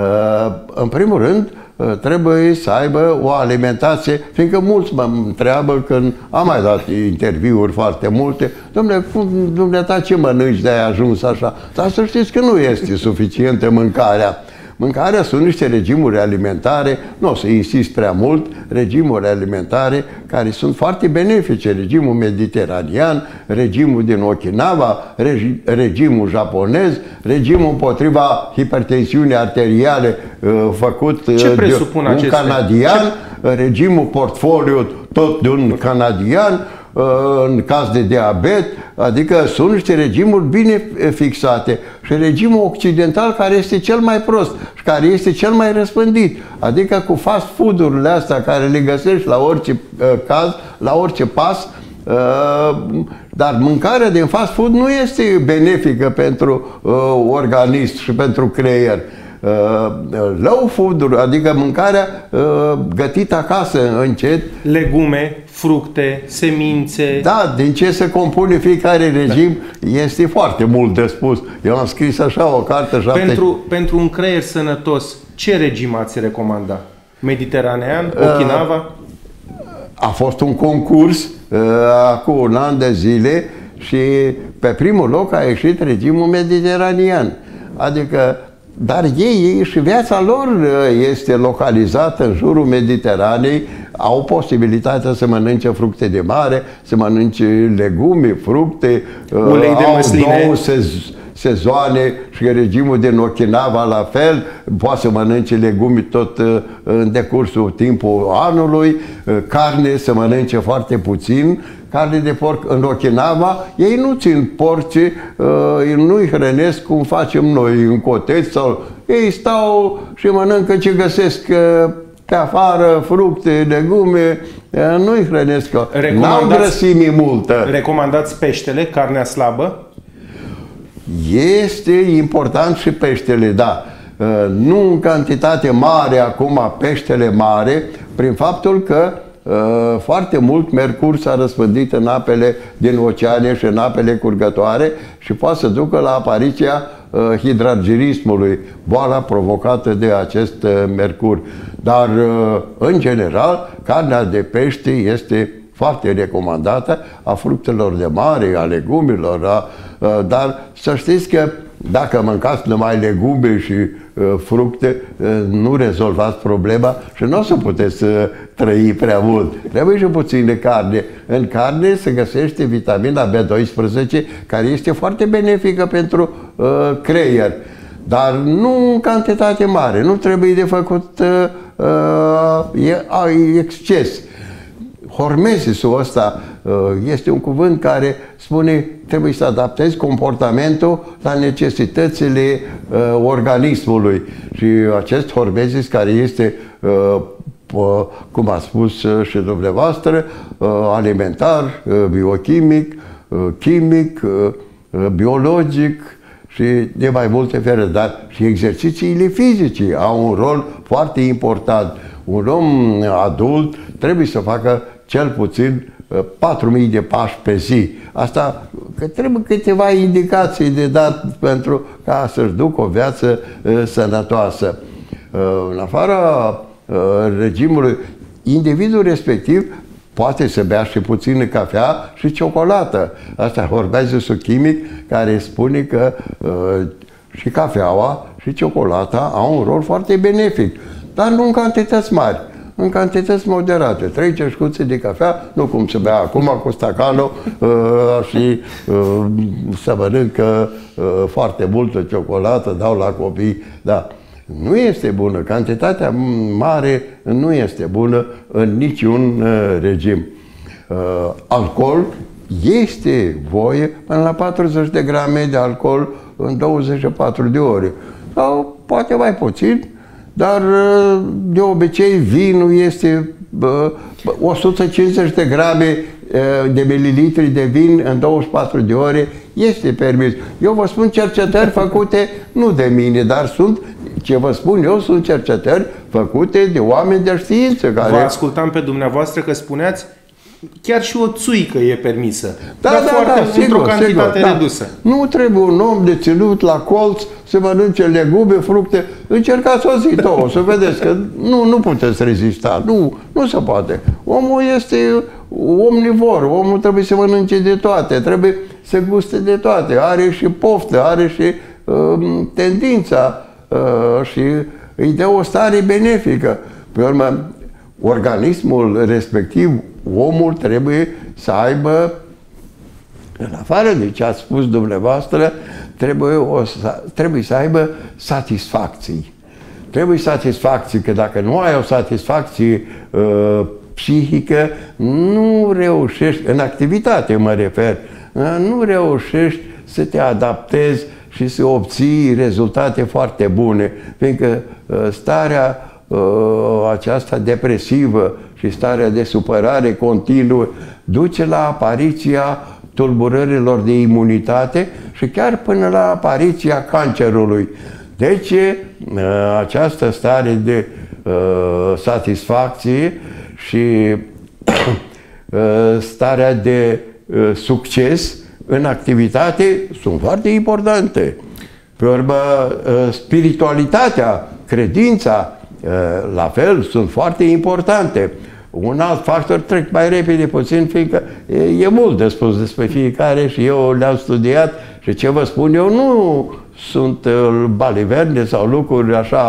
în primul rând, uh, trebuie să aibă o alimentație, fiindcă mulți mă întreabă când am mai dat interviuri foarte multe, domnule, cum, dumneata ce mănânci de ai ajuns așa? Dar să știți că nu este suficientă mâncarea. Mâncarea sunt niște regimuri alimentare, nu o să insist prea mult, regimuri alimentare care sunt foarte benefice. Regimul mediteranean, regimul din Okinawa, regi, regimul japonez, regimul împotriva hipertensiunii arteriale uh, făcut Ce uh, de un aceste? canadian, Ce? regimul portfolio tot de un canadian, uh, în caz de diabet, adică sunt niște regimuri bine fixate și regimul occidental care este cel mai prost și care este cel mai răspândit, adică cu fast food-urile astea care le găsești la orice uh, caz, la orice pas, uh, dar mâncarea din fast food nu este benefică pentru uh, organism și pentru creier. Uh, low food adică mâncarea uh, gătită acasă încet. Legume, fructe, semințe. Da, din ce se compune fiecare regim da. este foarte mult de spus. Eu am scris așa o carte. Șapte... Pentru, pentru un creier sănătos, ce regim ați recomanda? Mediteranean, uh, Okinawa? Uh, a fost un concurs uh, acum un an de zile și pe primul loc a ieșit regimul mediteranean. Adică dar ei și viața lor uh, este localizată în jurul Mediteranei, au posibilitatea să mănânce fructe de mare, să mănânce legume, fructe, uh, ulei de au măsline. două sez- sezoane și regimul din Okinawa la fel, poate să mănânce legume tot uh, în decursul timpul anului, carne să mănânce foarte puțin carne de porc în Okinawa, ei nu țin porci, uh, nu-i hrănesc cum facem noi în coteți sau ei stau și mănâncă ce găsesc uh, pe afară, fructe, legume, uh, nu-i hrănesc. N-au grăsimi multă. Recomandați peștele, carnea slabă? Este important și peștele, da. Nu în cantitate mare acum peștele mare, prin faptul că Uh, foarte mult mercur s-a răspândit în apele din oceane și în apele curgătoare și poate să ducă la apariția uh, hidrargirismului, boala provocată de acest uh, mercur. Dar, în general, carnea de pește este foarte recomandată a fructelor de mare, a legumilor, a, dar să știți că dacă mâncați numai legume și uh, fructe, uh, nu rezolvați problema și nu o să puteți uh, trăi prea mult. Trebuie și puțin de carne. În carne se găsește vitamina B12, care este foarte benefică pentru uh, creier. Dar nu în cantitate mare, nu trebuie de făcut uh, e, exces. Hormesisul ăsta uh, este un cuvânt care spune trebuie să adaptezi comportamentul la necesitățile uh, organismului. Și acest hormesis care este, uh, cum a spus și dumneavoastră, alimentar, biochimic, chimic, biologic, și de mai multe feluri, dar și exercițiile fizice au un rol foarte important. Un om adult trebuie să facă cel puțin 4.000 de pași pe zi. Asta că trebuie câteva indicații de dat pentru ca să-și ducă o viață uh, sănătoasă. Uh, în afara uh, regimului, individul respectiv poate să bea și puțină cafea și ciocolată. Asta vorbează chimic care spune că uh, și cafeaua și ciocolata au un rol foarte benefic, dar nu în cantități mari în cantități moderate. Trei ceșcuțe de cafea, nu cum se bea acum cu stacanul uh, și uh, să mănâncă uh, foarte multă ciocolată, dau la copii. Da. Nu este bună. Cantitatea mare nu este bună în niciun uh, regim. Uh, alcool este voie până la 40 de grame de alcool în 24 de ore. Sau poate mai puțin, dar uh, de obicei vinul este 150 de grame uh, de mililitri de vin în 24 de ore este permis. Eu vă spun cercetări făcute nu de mine, dar sunt ce vă spun eu sunt cercetări făcute de oameni de știință. Care... Vă ascultam pe dumneavoastră că spuneați chiar și o țuică e permisă. Da, dar da, foarte, da, sigur, într-o cantitate sigur, da. redusă. Nu trebuie un om de ținut la colț să mănânce legume, fructe. Încercați o zi, două, să vedeți că nu, nu puteți rezista. Nu, nu se poate. Omul este omnivor, omul trebuie să mănânce de toate, trebuie să guste de toate. Are și poftă, are și uh, tendința uh, și îi dă o stare benefică. Pe urmă, organismul respectiv, omul trebuie să aibă, în afară de ce ați spus dumneavoastră, trebuie, o, trebuie să aibă satisfacții. Trebuie satisfacții, că dacă nu ai o satisfacție uh, psihică, nu reușești, în activitate mă refer, uh, nu reușești să te adaptezi și să obții rezultate foarte bune, fiindcă uh, starea uh, aceasta depresivă și starea de supărare continuă duce la apariția tulburărilor de imunitate și chiar până la apariția cancerului. Deci, uh, această stare de uh, satisfacție și uh, starea de uh, succes în activitate sunt foarte importante. Pe urmă, uh, spiritualitatea, credința, uh, la fel, sunt foarte importante. Un alt factor, trec mai repede puțin, fiindcă e, e mult de spus despre fiecare și eu le-am studiat și ce vă spun eu nu sunt uh, baliverne sau lucruri așa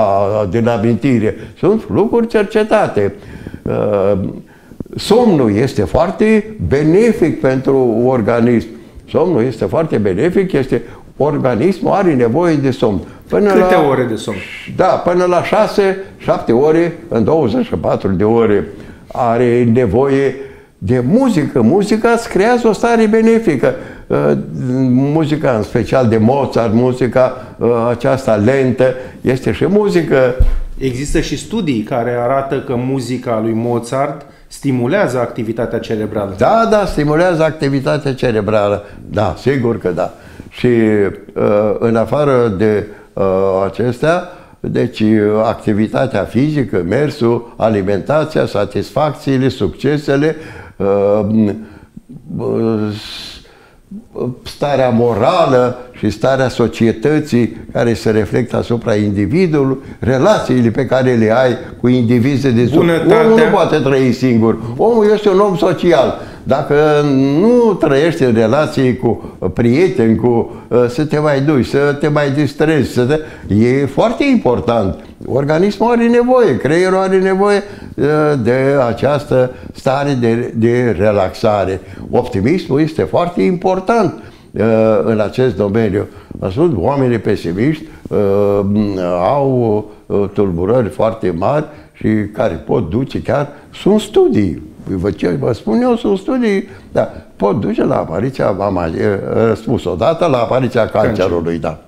din amintire, sunt lucruri cercetate. Somnul este foarte benefic pentru organism. Somnul este foarte benefic, este organismul are nevoie de somn. Până Câte la, ore de somn? Da, până la 6-7 ore în 24 de ore are nevoie de muzică. Muzica îți creează o stare benefică. Uh, muzica, în special de Mozart, muzica uh, aceasta lentă, este și muzică. Există și studii care arată că muzica lui Mozart stimulează activitatea cerebrală. Da, da, stimulează activitatea cerebrală. Da, sigur că da. Și uh, în afară de uh, acestea, deci activitatea fizică, mersul, alimentația, satisfacțiile, succesele, uh, starea morală și starea societății care se reflectă asupra individului, relațiile pe care le ai cu indivizi de Bunătatea. Omul nu poate trăi singur. Omul este un om social. Dacă nu trăiești în relații cu prieteni, cu uh, să te mai duci, să te mai distrezi, să te... e foarte important. Organismul are nevoie, creierul are nevoie uh, de această stare de, de relaxare. Optimismul este foarte important uh, în acest domeniu. Sunt oamenii pesimiști au tulburări foarte mari și care pot duce chiar, sunt studii vă, ce vă spun eu, sunt studii, da, pot duce la apariția, am spus odată, la apariția cancerului, da.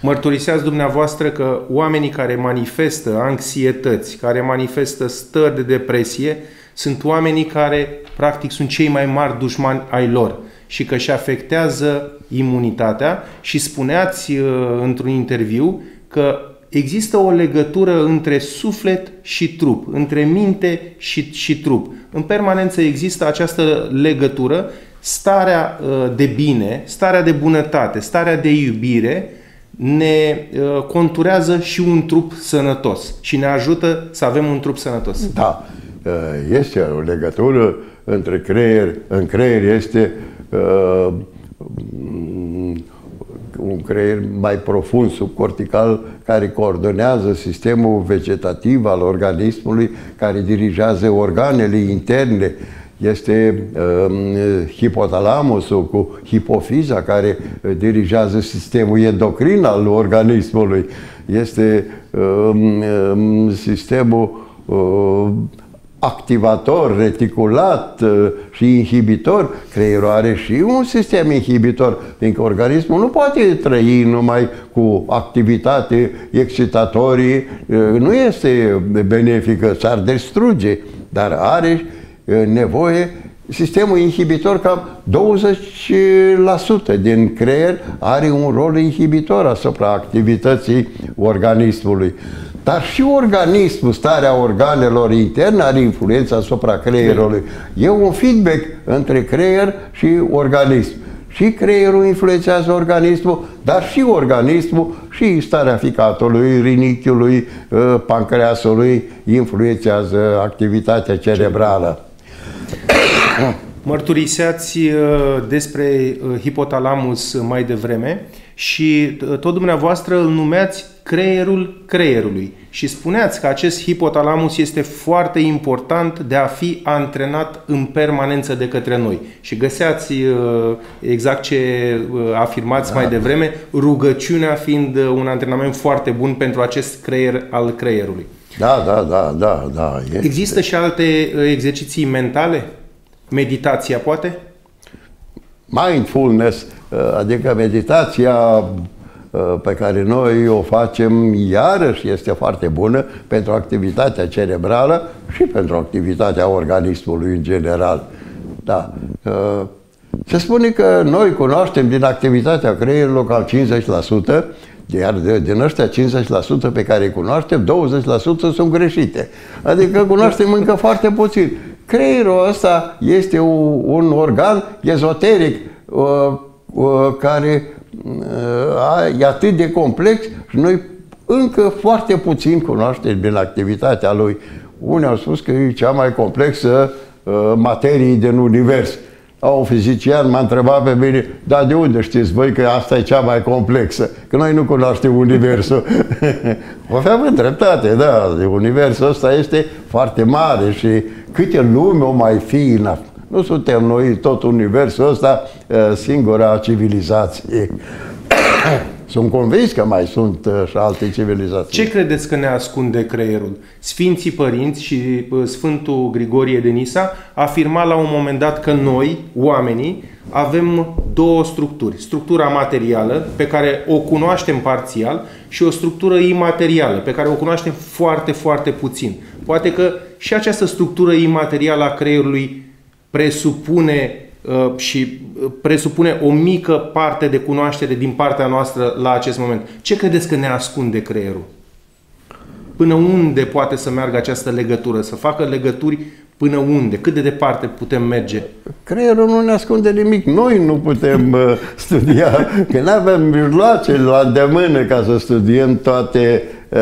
Mărturiseați dumneavoastră că oamenii care manifestă anxietăți, care manifestă stări de depresie, sunt oamenii care, practic, sunt cei mai mari dușmani ai lor și că își afectează imunitatea și spuneați uh, într-un interviu că există o legătură între suflet și trup, între minte și, și trup. În permanență există această legătură, starea uh, de bine, starea de bunătate, starea de iubire ne uh, conturează și un trup sănătos și ne ajută să avem un trup sănătos. Da, uh, este o legătură între creier, în creier este uh, un creier mai profund, subcortical, care coordonează sistemul vegetativ al organismului, care dirigează organele interne, este uh, hipotalamusul cu hipofiza care dirigează sistemul endocrin al organismului, este uh, sistemul uh, activator, reticulat uh, și inhibitor, creierul are și un sistem inhibitor, fiindcă organismul nu poate trăi numai cu activitate excitatorie, uh, nu este benefică, s-ar distruge, dar are uh, nevoie Sistemul inhibitor, cam 20% din creier are un rol inhibitor asupra activității organismului. Dar și organismul, starea organelor interne are influență asupra creierului. E un feedback între creier și organism. Și creierul influențează organismul, dar și organismul și starea ficatului, rinichiului, ă, pancreasului influențează activitatea cerebrală. Mărturiseați ă, despre ă, hipotalamus mai devreme și tot dumneavoastră îl numeați creierul creierului. Și spuneați că acest hipotalamus este foarte important de a fi antrenat în permanență de către noi. Și găseați uh, exact ce uh, afirmați da. mai devreme, rugăciunea fiind uh, un antrenament foarte bun pentru acest creier al creierului. Da, da, da, da, da. Este. Există și alte exerciții mentale? Meditația, poate? Mindfulness, adică meditația Uh, pe care noi o facem iarăși este foarte bună pentru activitatea cerebrală și pentru activitatea organismului în general. Da. Uh, se spune că noi cunoaștem din activitatea creierului cam 50%, iar din ăștia 50% pe care îi cunoaștem, 20% sunt greșite. Adică cunoaștem încă foarte puțin. Creierul ăsta este un organ ezoteric uh, care e atât de complex și noi încă foarte puțin cunoaștem din activitatea lui. Unii au spus că e cea mai complexă uh, materie din univers. Un fizician m-a întrebat pe mine, dar de unde știți voi că asta e cea mai complexă? Că noi nu cunoaștem universul. o fi avut dreptate, da, universul ăsta este foarte mare și câte lume o mai fi în nu suntem noi, tot universul ăsta, singura civilizație. Sunt convins că mai sunt și alte civilizații. Ce credeți că ne ascunde creierul? Sfinții părinți și Sfântul Grigorie de Nisa afirma la un moment dat că noi, oamenii, avem două structuri. Structura materială, pe care o cunoaștem parțial, și o structură imaterială, pe care o cunoaștem foarte, foarte puțin. Poate că și această structură imaterială a creierului presupune uh, și uh, presupune o mică parte de cunoaștere din partea noastră la acest moment. Ce credeți că ne ascunde creierul? Până unde poate să meargă această legătură? Să facă legături până unde? Cât de departe putem merge? Creierul nu ne ascunde nimic. Noi nu putem uh, studia, că nu avem mijloace la îndemână ca să studiem toate. Uh,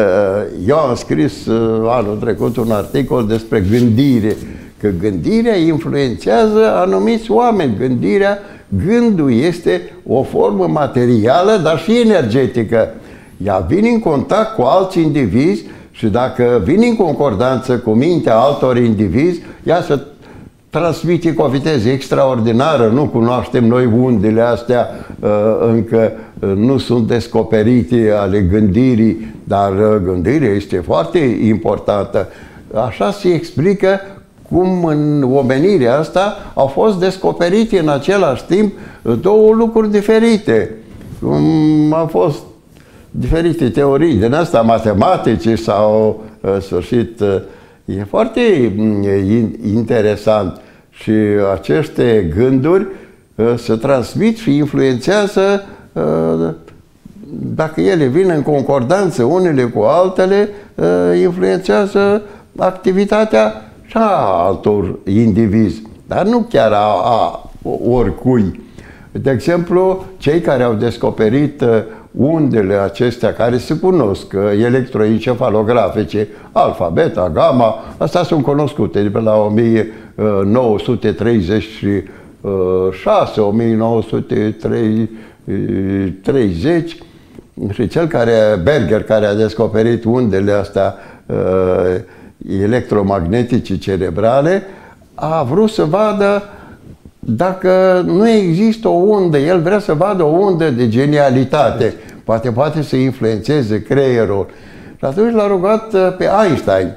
eu am scris uh, anul trecut un articol despre gândire că gândirea influențează anumiți oameni. Gândirea, gândul este o formă materială, dar și energetică. Ea vine în contact cu alți indivizi și dacă vine în concordanță cu mintea altor indivizi, ea se transmite cu o viteză extraordinară. Nu cunoaștem noi undele astea, uh, încă uh, nu sunt descoperite ale gândirii, dar uh, gândirea este foarte importantă. Așa se explică cum în omenirea asta au fost descoperite în același timp două lucruri diferite. Cum au fost diferite teorii din asta, matematice sau sfârșit. E foarte mm, interesant și aceste gânduri se transmit și influențează dacă ele vin în concordanță unele cu altele, influențează activitatea și a altor indivizi, dar nu chiar a, a oricui. De exemplu, cei care au descoperit uh, undele acestea care se cunosc, electroencefalografice, alfa, beta, gamma, astea sunt cunoscute de pe la 1936, 1930 și cel care, Berger, care a descoperit undele astea uh, electromagnetice cerebrale, a vrut să vadă dacă nu există o undă, el vrea să vadă o undă de genialitate, poate poate să influențeze creierul. Și atunci l-a rugat uh, pe Einstein,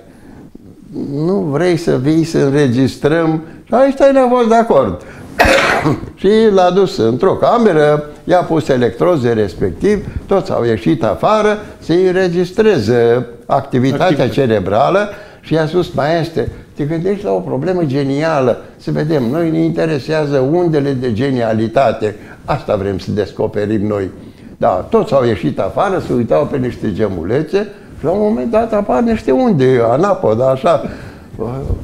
nu vrei să vii să înregistrăm? Și Einstein a fost de acord. și l-a dus într-o cameră, i-a pus electroze respectiv, toți au ieșit afară să înregistreze activitatea cerebrală și i-a spus, maestre, te gândești la o problemă genială, să vedem, noi ne interesează undele de genialitate, asta vrem să descoperim noi. Da, toți au ieșit afară, se uitau pe niște gemulețe și la un moment dat apar niște unde, anapă, așa,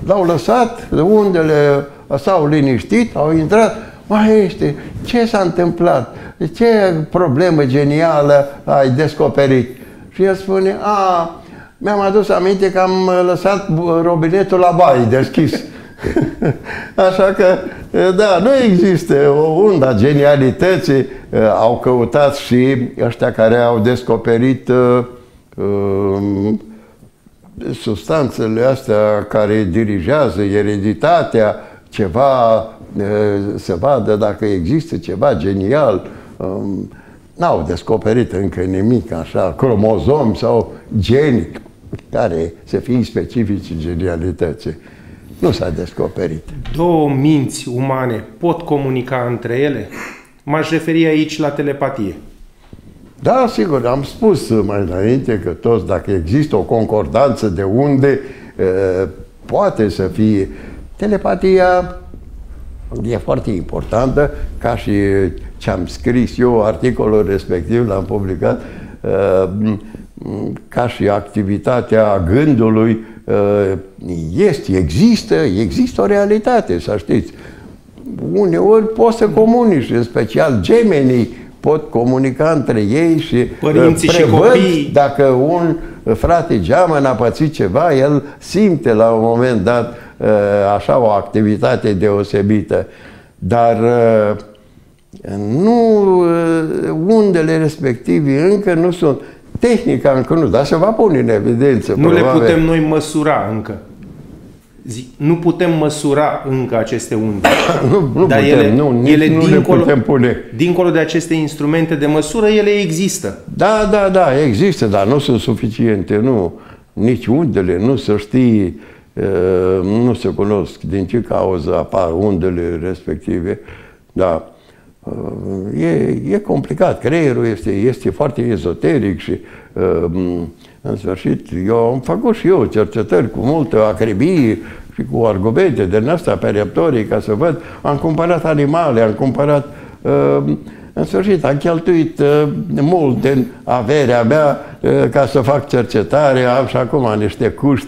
l-au lăsat, undele s-au liniștit, au intrat, mai este, ce s-a întâmplat? Ce problemă genială ai descoperit? Și el spune, a, mi-am adus aminte că am lăsat robinetul la baie deschis. Așa că, da, nu există o unda genialității. Au căutat și ăștia care au descoperit uh, uh, substanțele astea care dirigează ereditatea, ceva, uh, să vadă dacă există ceva genial. Um, n-au descoperit încă nimic așa, cromozom sau genic care să fie specifici genialității. Nu s-a descoperit. Două minți umane pot comunica între ele? M-aș referi aici la telepatie. Da, sigur, am spus mai înainte că toți, dacă există o concordanță de unde, poate să fie. Telepatia e foarte importantă, ca și ce am scris eu, articolul respectiv l-am publicat, ca și activitatea gândului, este, există, există o realitate, să știți. Uneori poți să comunici, în special gemenii pot comunica între ei și Părinții și copii. dacă un frate geamăn a pățit ceva, el simte la un moment dat așa o activitate deosebită. Dar nu undele respective încă nu sunt tehnica încă nu, dar se va pune în evidență. Nu probabil. le putem noi măsura încă. Zic, nu putem măsura încă aceste unde. nu, nu dar putem, ele, nu, ele nu dincolo, le putem pune. Dincolo de aceste instrumente de măsură, ele există. Da, da, da, există, dar nu sunt suficiente, nu. Nici undele, nu să știi, nu se cunosc din ce cauză apar undele respective, da. E, e complicat, creierul este, este foarte ezoteric și în sfârșit, eu am făcut și eu cercetări cu multă acribie și cu argumente de asta pereptorii ca să văd. Am cumpărat animale, am cumpărat în sfârșit, am cheltuit mult din averea mea ca să fac cercetare, am și acum niște cuști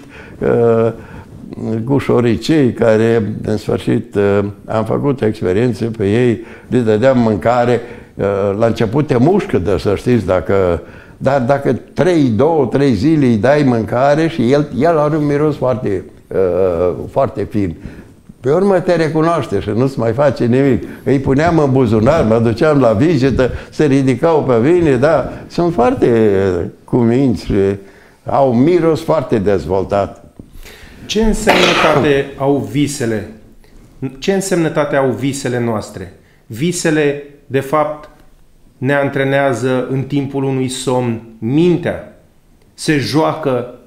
gușoricei care, în sfârșit, am făcut experiențe pe ei, le dădeam mâncare, la început te mușcă de să știți dacă dar dacă trei, două, trei zile îi dai mâncare și el, el are un miros foarte, uh, foarte fin. Pe urmă te recunoaște și nu-ți mai face nimic. Îi puneam în buzunar, mă duceam la vizită, se ridicau pe mine, da, sunt foarte cuminți și au un miros foarte dezvoltat. Ce însemnătate au visele? Ce însemnătate au visele noastre? Visele, de fapt, ne antrenează în timpul unui somn mintea. Se joacă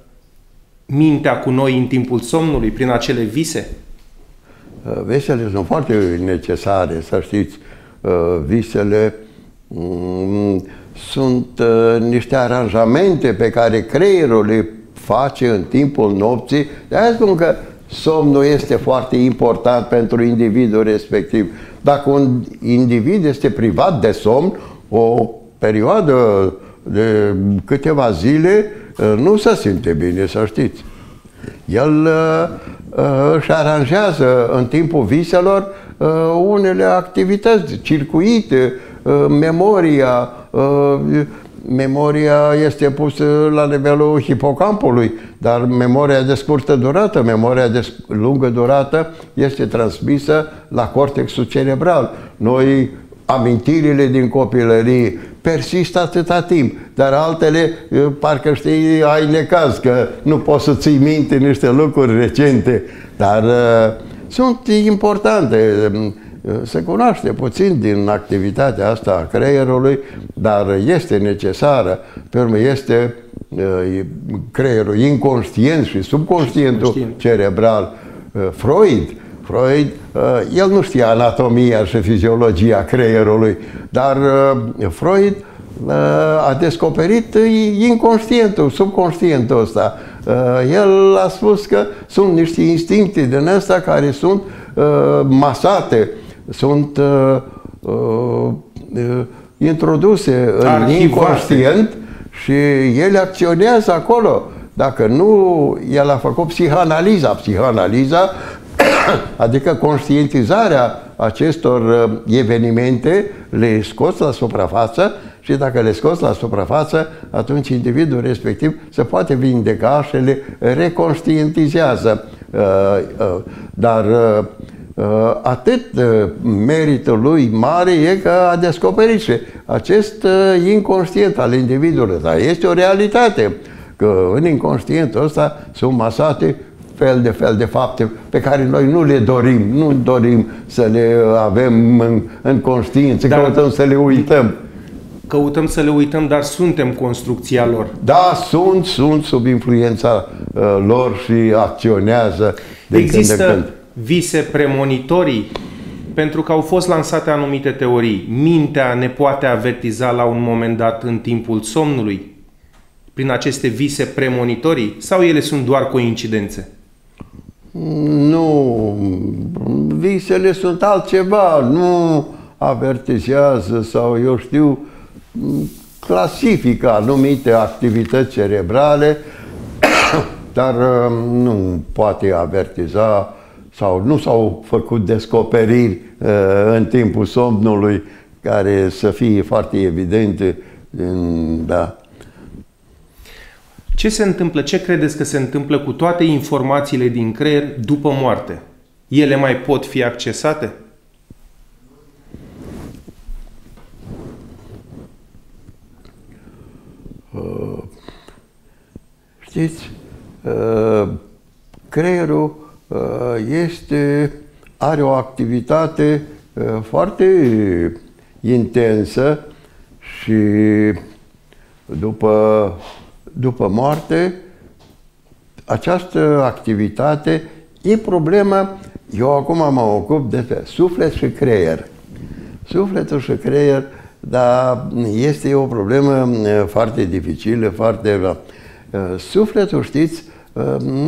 mintea cu noi în timpul somnului, prin acele vise? Uh, visele sunt foarte necesare, să știți. Uh, visele mm, sunt uh, niște aranjamente pe care creierul le face în timpul nopții. De-aia spun că somnul este foarte important pentru individul respectiv. Dacă un individ este privat de somn, o perioadă de câteva zile uh, nu se simte bine, să știți. El uh, uh, își aranjează în timpul viselor unele activități, circuite, memoria, memoria este pusă la nivelul hipocampului, dar memoria de scurtă durată, memoria de lungă durată este transmisă la cortexul cerebral. Noi amintirile din copilărie persistă atâta timp, dar altele, parcă știi, ai necaz, că nu poți să ții minte niște lucruri recente, dar uh, sunt importante. Se cunoaște puțin din activitatea asta a creierului, dar este necesară. Pe urmă, este uh, creierul inconștient și subconștientul Conștient. cerebral. Uh, Freud Freud, uh, el nu știa anatomia și fiziologia creierului, dar uh, Freud uh, a descoperit inconștientul, subconștientul ăsta. El a spus că sunt niște instincte din ăsta care sunt masate, sunt introduse în inconștient și ele acționează acolo. Dacă nu, el a făcut psihanaliza. Psihanaliza adică conștientizarea acestor uh, evenimente le scoți la suprafață și dacă le scoți la suprafață, atunci individul respectiv se poate vindeca și le reconștientizează. Uh, uh, dar atât meritul lui mare e că a descoperit și acest inconștient al individului. Dar este o realitate că în inconștientul ăsta sunt masate fel de fel de fapte pe care noi nu le dorim, nu dorim să le avem în, în conștiință, dar, căutăm să le uităm. Căutăm să le uităm, dar suntem construcția lor. Da, sunt, sunt sub influența uh, lor și acționează de Există când de când. Vise premonitorii pentru că au fost lansate anumite teorii. Mintea ne poate avertiza la un moment dat în timpul somnului prin aceste vise premonitorii sau ele sunt doar coincidențe? Nu, visele sunt altceva, nu avertizează sau eu știu, clasifică anumite activități cerebrale, dar um, nu poate avertiza sau nu s-au făcut descoperiri uh, în timpul somnului care să fie foarte evidente. Da. Ce se întâmplă, ce credeți că se întâmplă cu toate informațiile din creier după moarte? Ele mai pot fi accesate? Uh, știți, uh, creierul uh, este, are o activitate uh, foarte intensă și după după moarte, această activitate e problemă, eu acum mă ocup de suflet și creier. Sufletul și creier, dar este o problemă foarte dificilă, foarte... Sufletul, știți,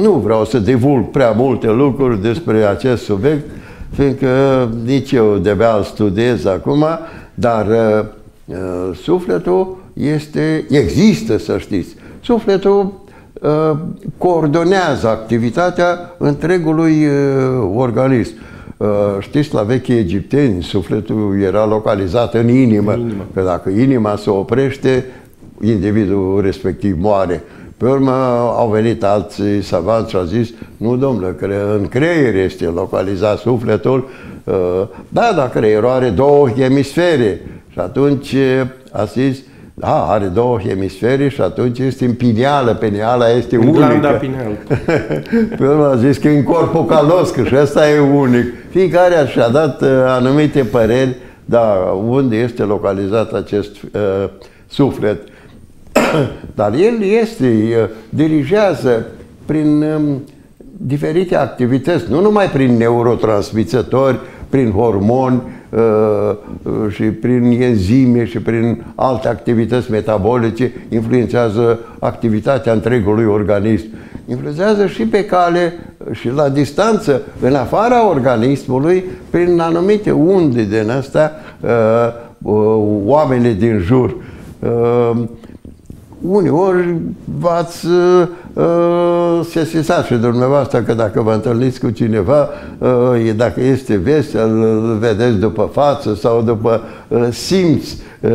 nu vreau să divulg prea multe lucruri despre acest subiect, fiindcă nici eu de-abia îl studiez acum, dar sufletul este, există, să știți. Sufletul uh, coordonează activitatea întregului uh, organism. Uh, știți, la vechi egipteni, sufletul era localizat în inimă, în inimă. că dacă inima se oprește, individul respectiv moare. Pe urmă au venit alți savanți și au zis, nu domnule, că în creier este localizat sufletul. Uh, da, dar creierul are două hemisfere. Și atunci uh, a zis, da, are două hemisfere și atunci este în pineală. Pineala este în unică. Glanda pineală. Pe urmă a zis că e în corpul calos, că și ăsta e unic. Fiecare și-a dat uh, anumite păreri, da, unde este localizat acest uh, suflet. Dar el este, uh, dirigează prin um, diferite activități, nu numai prin neurotransmițători, prin hormoni, Uh, și prin enzime și prin alte activități metabolice influențează activitatea întregului organism. Influențează și pe cale și la distanță, în afara organismului, prin anumite unde din astea uh, uh, oamenii din jur. Uneori v-ați uh, uh, sesizat și dumneavoastră că dacă vă întâlniți cu cineva, uh, dacă este vesel, îl vedeți după față sau după uh, simți uh,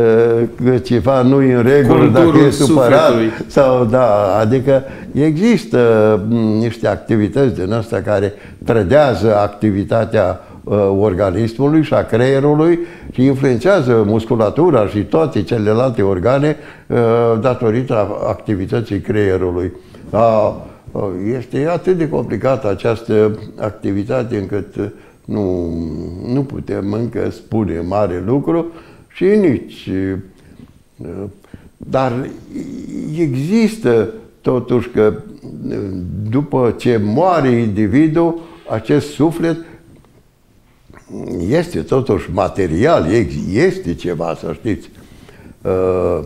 că ceva nu e în regulă, Conturul dacă e supărat. sufletului. Sau, da, adică există m, niște activități din astea care trădează activitatea uh, organismului și a creierului și influențează musculatura și toate celelalte organe uh, datorită activității creierului. A, uh, este atât de complicată această activitate încât uh, nu, nu putem încă spune mare lucru și nici uh, dar există totuși că după ce moare individul, acest suflet este totuși material, este ceva, să știți. Uh,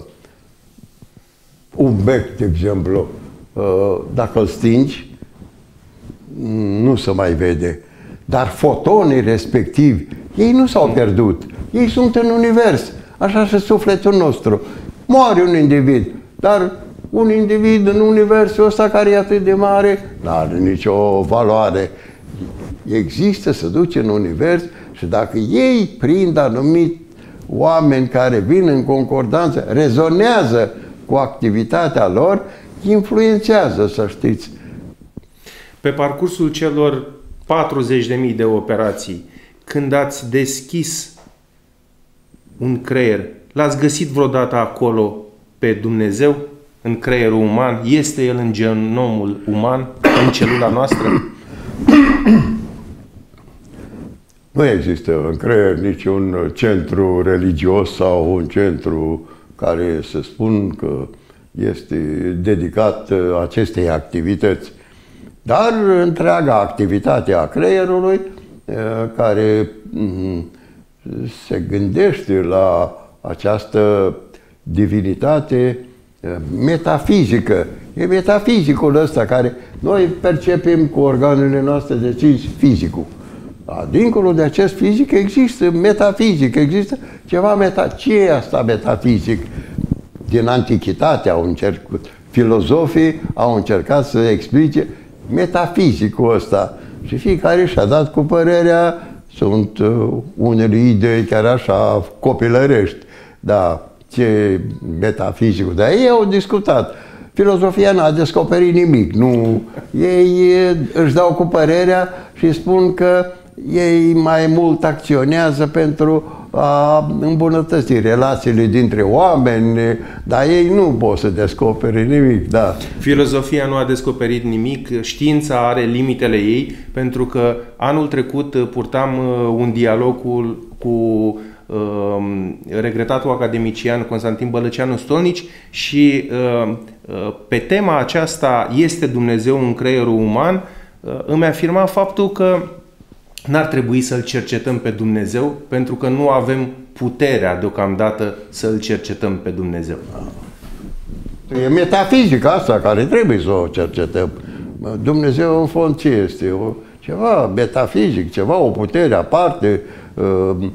un bec, de exemplu, uh, dacă îl stingi, nu se mai vede. Dar fotonii respectivi, ei nu s-au pierdut. Ei sunt în univers. Așa și sufletul nostru. Moare un individ, dar un individ în universul ăsta care e atât de mare, nu are nicio valoare. Există, se duce în univers și dacă ei prind anumit oameni care vin în concordanță, rezonează cu activitatea lor, influențează, să știți. Pe parcursul celor 40.000 de operații, când ați deschis un creier, l-ați găsit vreodată acolo pe Dumnezeu, în creierul uman? Este el în genomul uman, în celula noastră? Nu există în creier niciun centru religios sau un centru care să spun că este dedicat acestei activități. Dar întreaga activitate a creierului, care mm, se gândește la această divinitate metafizică. E metafizicul ăsta care noi percepem cu organele noastre de cinci fizicul. A, dincolo de acest fizic există metafizic, există ceva meta... Ce e asta metafizic? Din antichitate au încercat, filozofii au încercat să explice metafizicul ăsta. Și fiecare și-a dat cu părerea, sunt uh, unele idei chiar așa copilărești, dar ce metafizicul, dar ei au discutat. Filozofia n-a descoperit nimic, nu. Ei își dau cu părerea și spun că ei mai mult acționează pentru a îmbunătăți relațiile dintre oameni, dar ei nu pot să descopere nimic, da. Filozofia nu a descoperit nimic, știința are limitele ei, pentru că anul trecut purtam uh, un dialog cu, cu uh, regretatul academician Constantin Bălăceanu Stolnici și uh, uh, pe tema aceasta este Dumnezeu în creierul uman, uh, îmi afirma faptul că n-ar trebui să-L cercetăm pe Dumnezeu pentru că nu avem puterea deocamdată să-L cercetăm pe Dumnezeu. E metafizica asta care trebuie să o cercetăm. Dumnezeu în fond ce este? O, ceva metafizic, ceva, o putere aparte. Uh,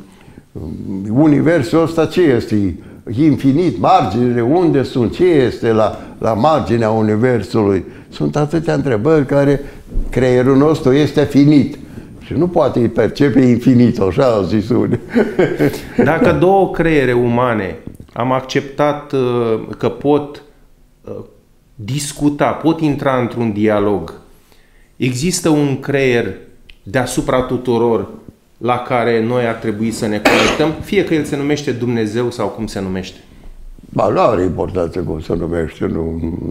universul ăsta ce este? Infinit, marginile, unde sunt, ce este la, la marginea universului? Sunt atâtea întrebări care creierul nostru este finit. Și nu poate îi percepe infinit, așa au zis unii. Dacă două creiere umane am acceptat uh, că pot uh, discuta, pot intra într-un dialog, există un creier deasupra tuturor la care noi ar trebui să ne conectăm, fie că el se numește Dumnezeu sau cum se numește. Ba, nu are importanță cum se numește, nu,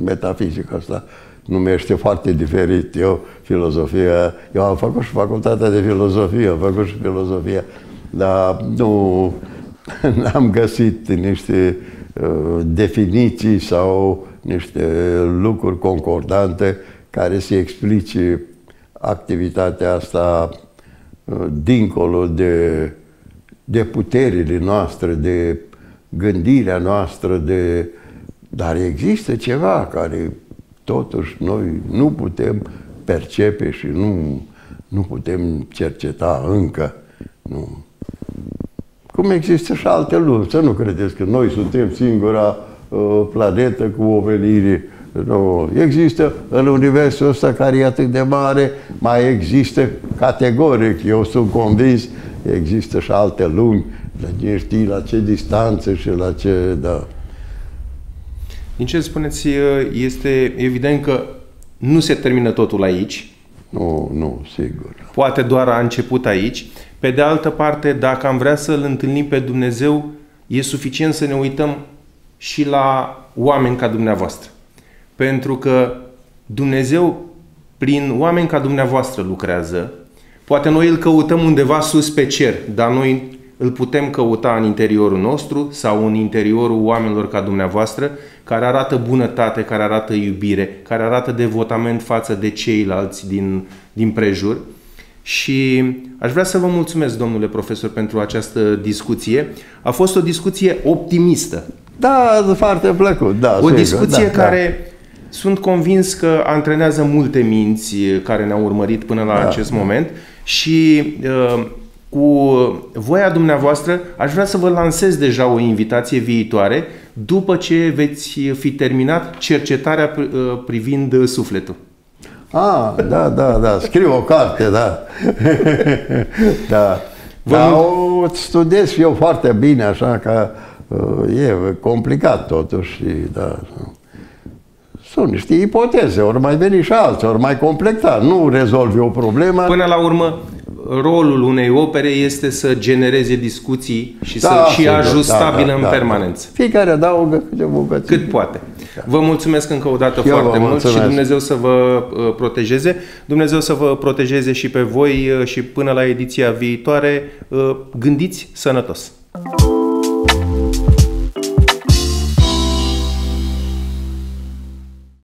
metafizica asta numește foarte diferit. Eu, filozofia, eu am făcut și facultatea de filozofie, am făcut și filozofia, dar nu am găsit niște uh, definiții sau niște lucruri concordante care să explice activitatea asta uh, dincolo de, de puterile noastre, de gândirea noastră, de, dar există ceva care totuși noi nu putem percepe și nu, nu putem cerceta încă. Nu. Cum există și alte lumi. Să nu credeți că noi suntem singura uh, planetă cu omenire. Nu. Există în universul ăsta care e atât de mare, mai există categoric, eu sunt convins, există și alte lumi, dar cine știi la ce distanță și la ce, da. Din ce spuneți, este evident că nu se termină totul aici. Nu, nu, sigur. Poate doar a început aici. Pe de altă parte, dacă am vrea să-L întâlnim pe Dumnezeu, e suficient să ne uităm și la oameni ca dumneavoastră. Pentru că Dumnezeu, prin oameni ca dumneavoastră, lucrează. Poate noi îl căutăm undeva sus pe cer, dar noi îl putem căuta în interiorul nostru sau în interiorul oamenilor ca dumneavoastră, care arată bunătate, care arată iubire, care arată devotament față de ceilalți din, din prejur. Și aș vrea să vă mulțumesc, domnule profesor, pentru această discuție. A fost o discuție optimistă. Da, foarte plăcut, da. O sigur, discuție da, care da. sunt convins că antrenează multe minți care ne-au urmărit până la da, acest da. moment și uh, cu voia dumneavoastră aș vrea să vă lansez deja o invitație viitoare după ce veți fi terminat cercetarea uh, privind sufletul. Ah, da, da, da, scriu o carte, da. da. Vă da, o studiez eu foarte bine, așa că uh, e complicat totuși, da. Sunt niște ipoteze, ori mai veni și alții, ori mai completa. Nu rezolvi o problemă. Până la urmă, rolul unei opere este să genereze discuții și da, să și ajustabilă da, da, în da, permanență. Da. Fiecare adaugă câte bucăți. Cât poate. Vă mulțumesc încă o dată Eu foarte mult și Dumnezeu să vă uh, protejeze. Dumnezeu să vă protejeze și pe voi uh, și până la ediția viitoare uh, gândiți sănătos.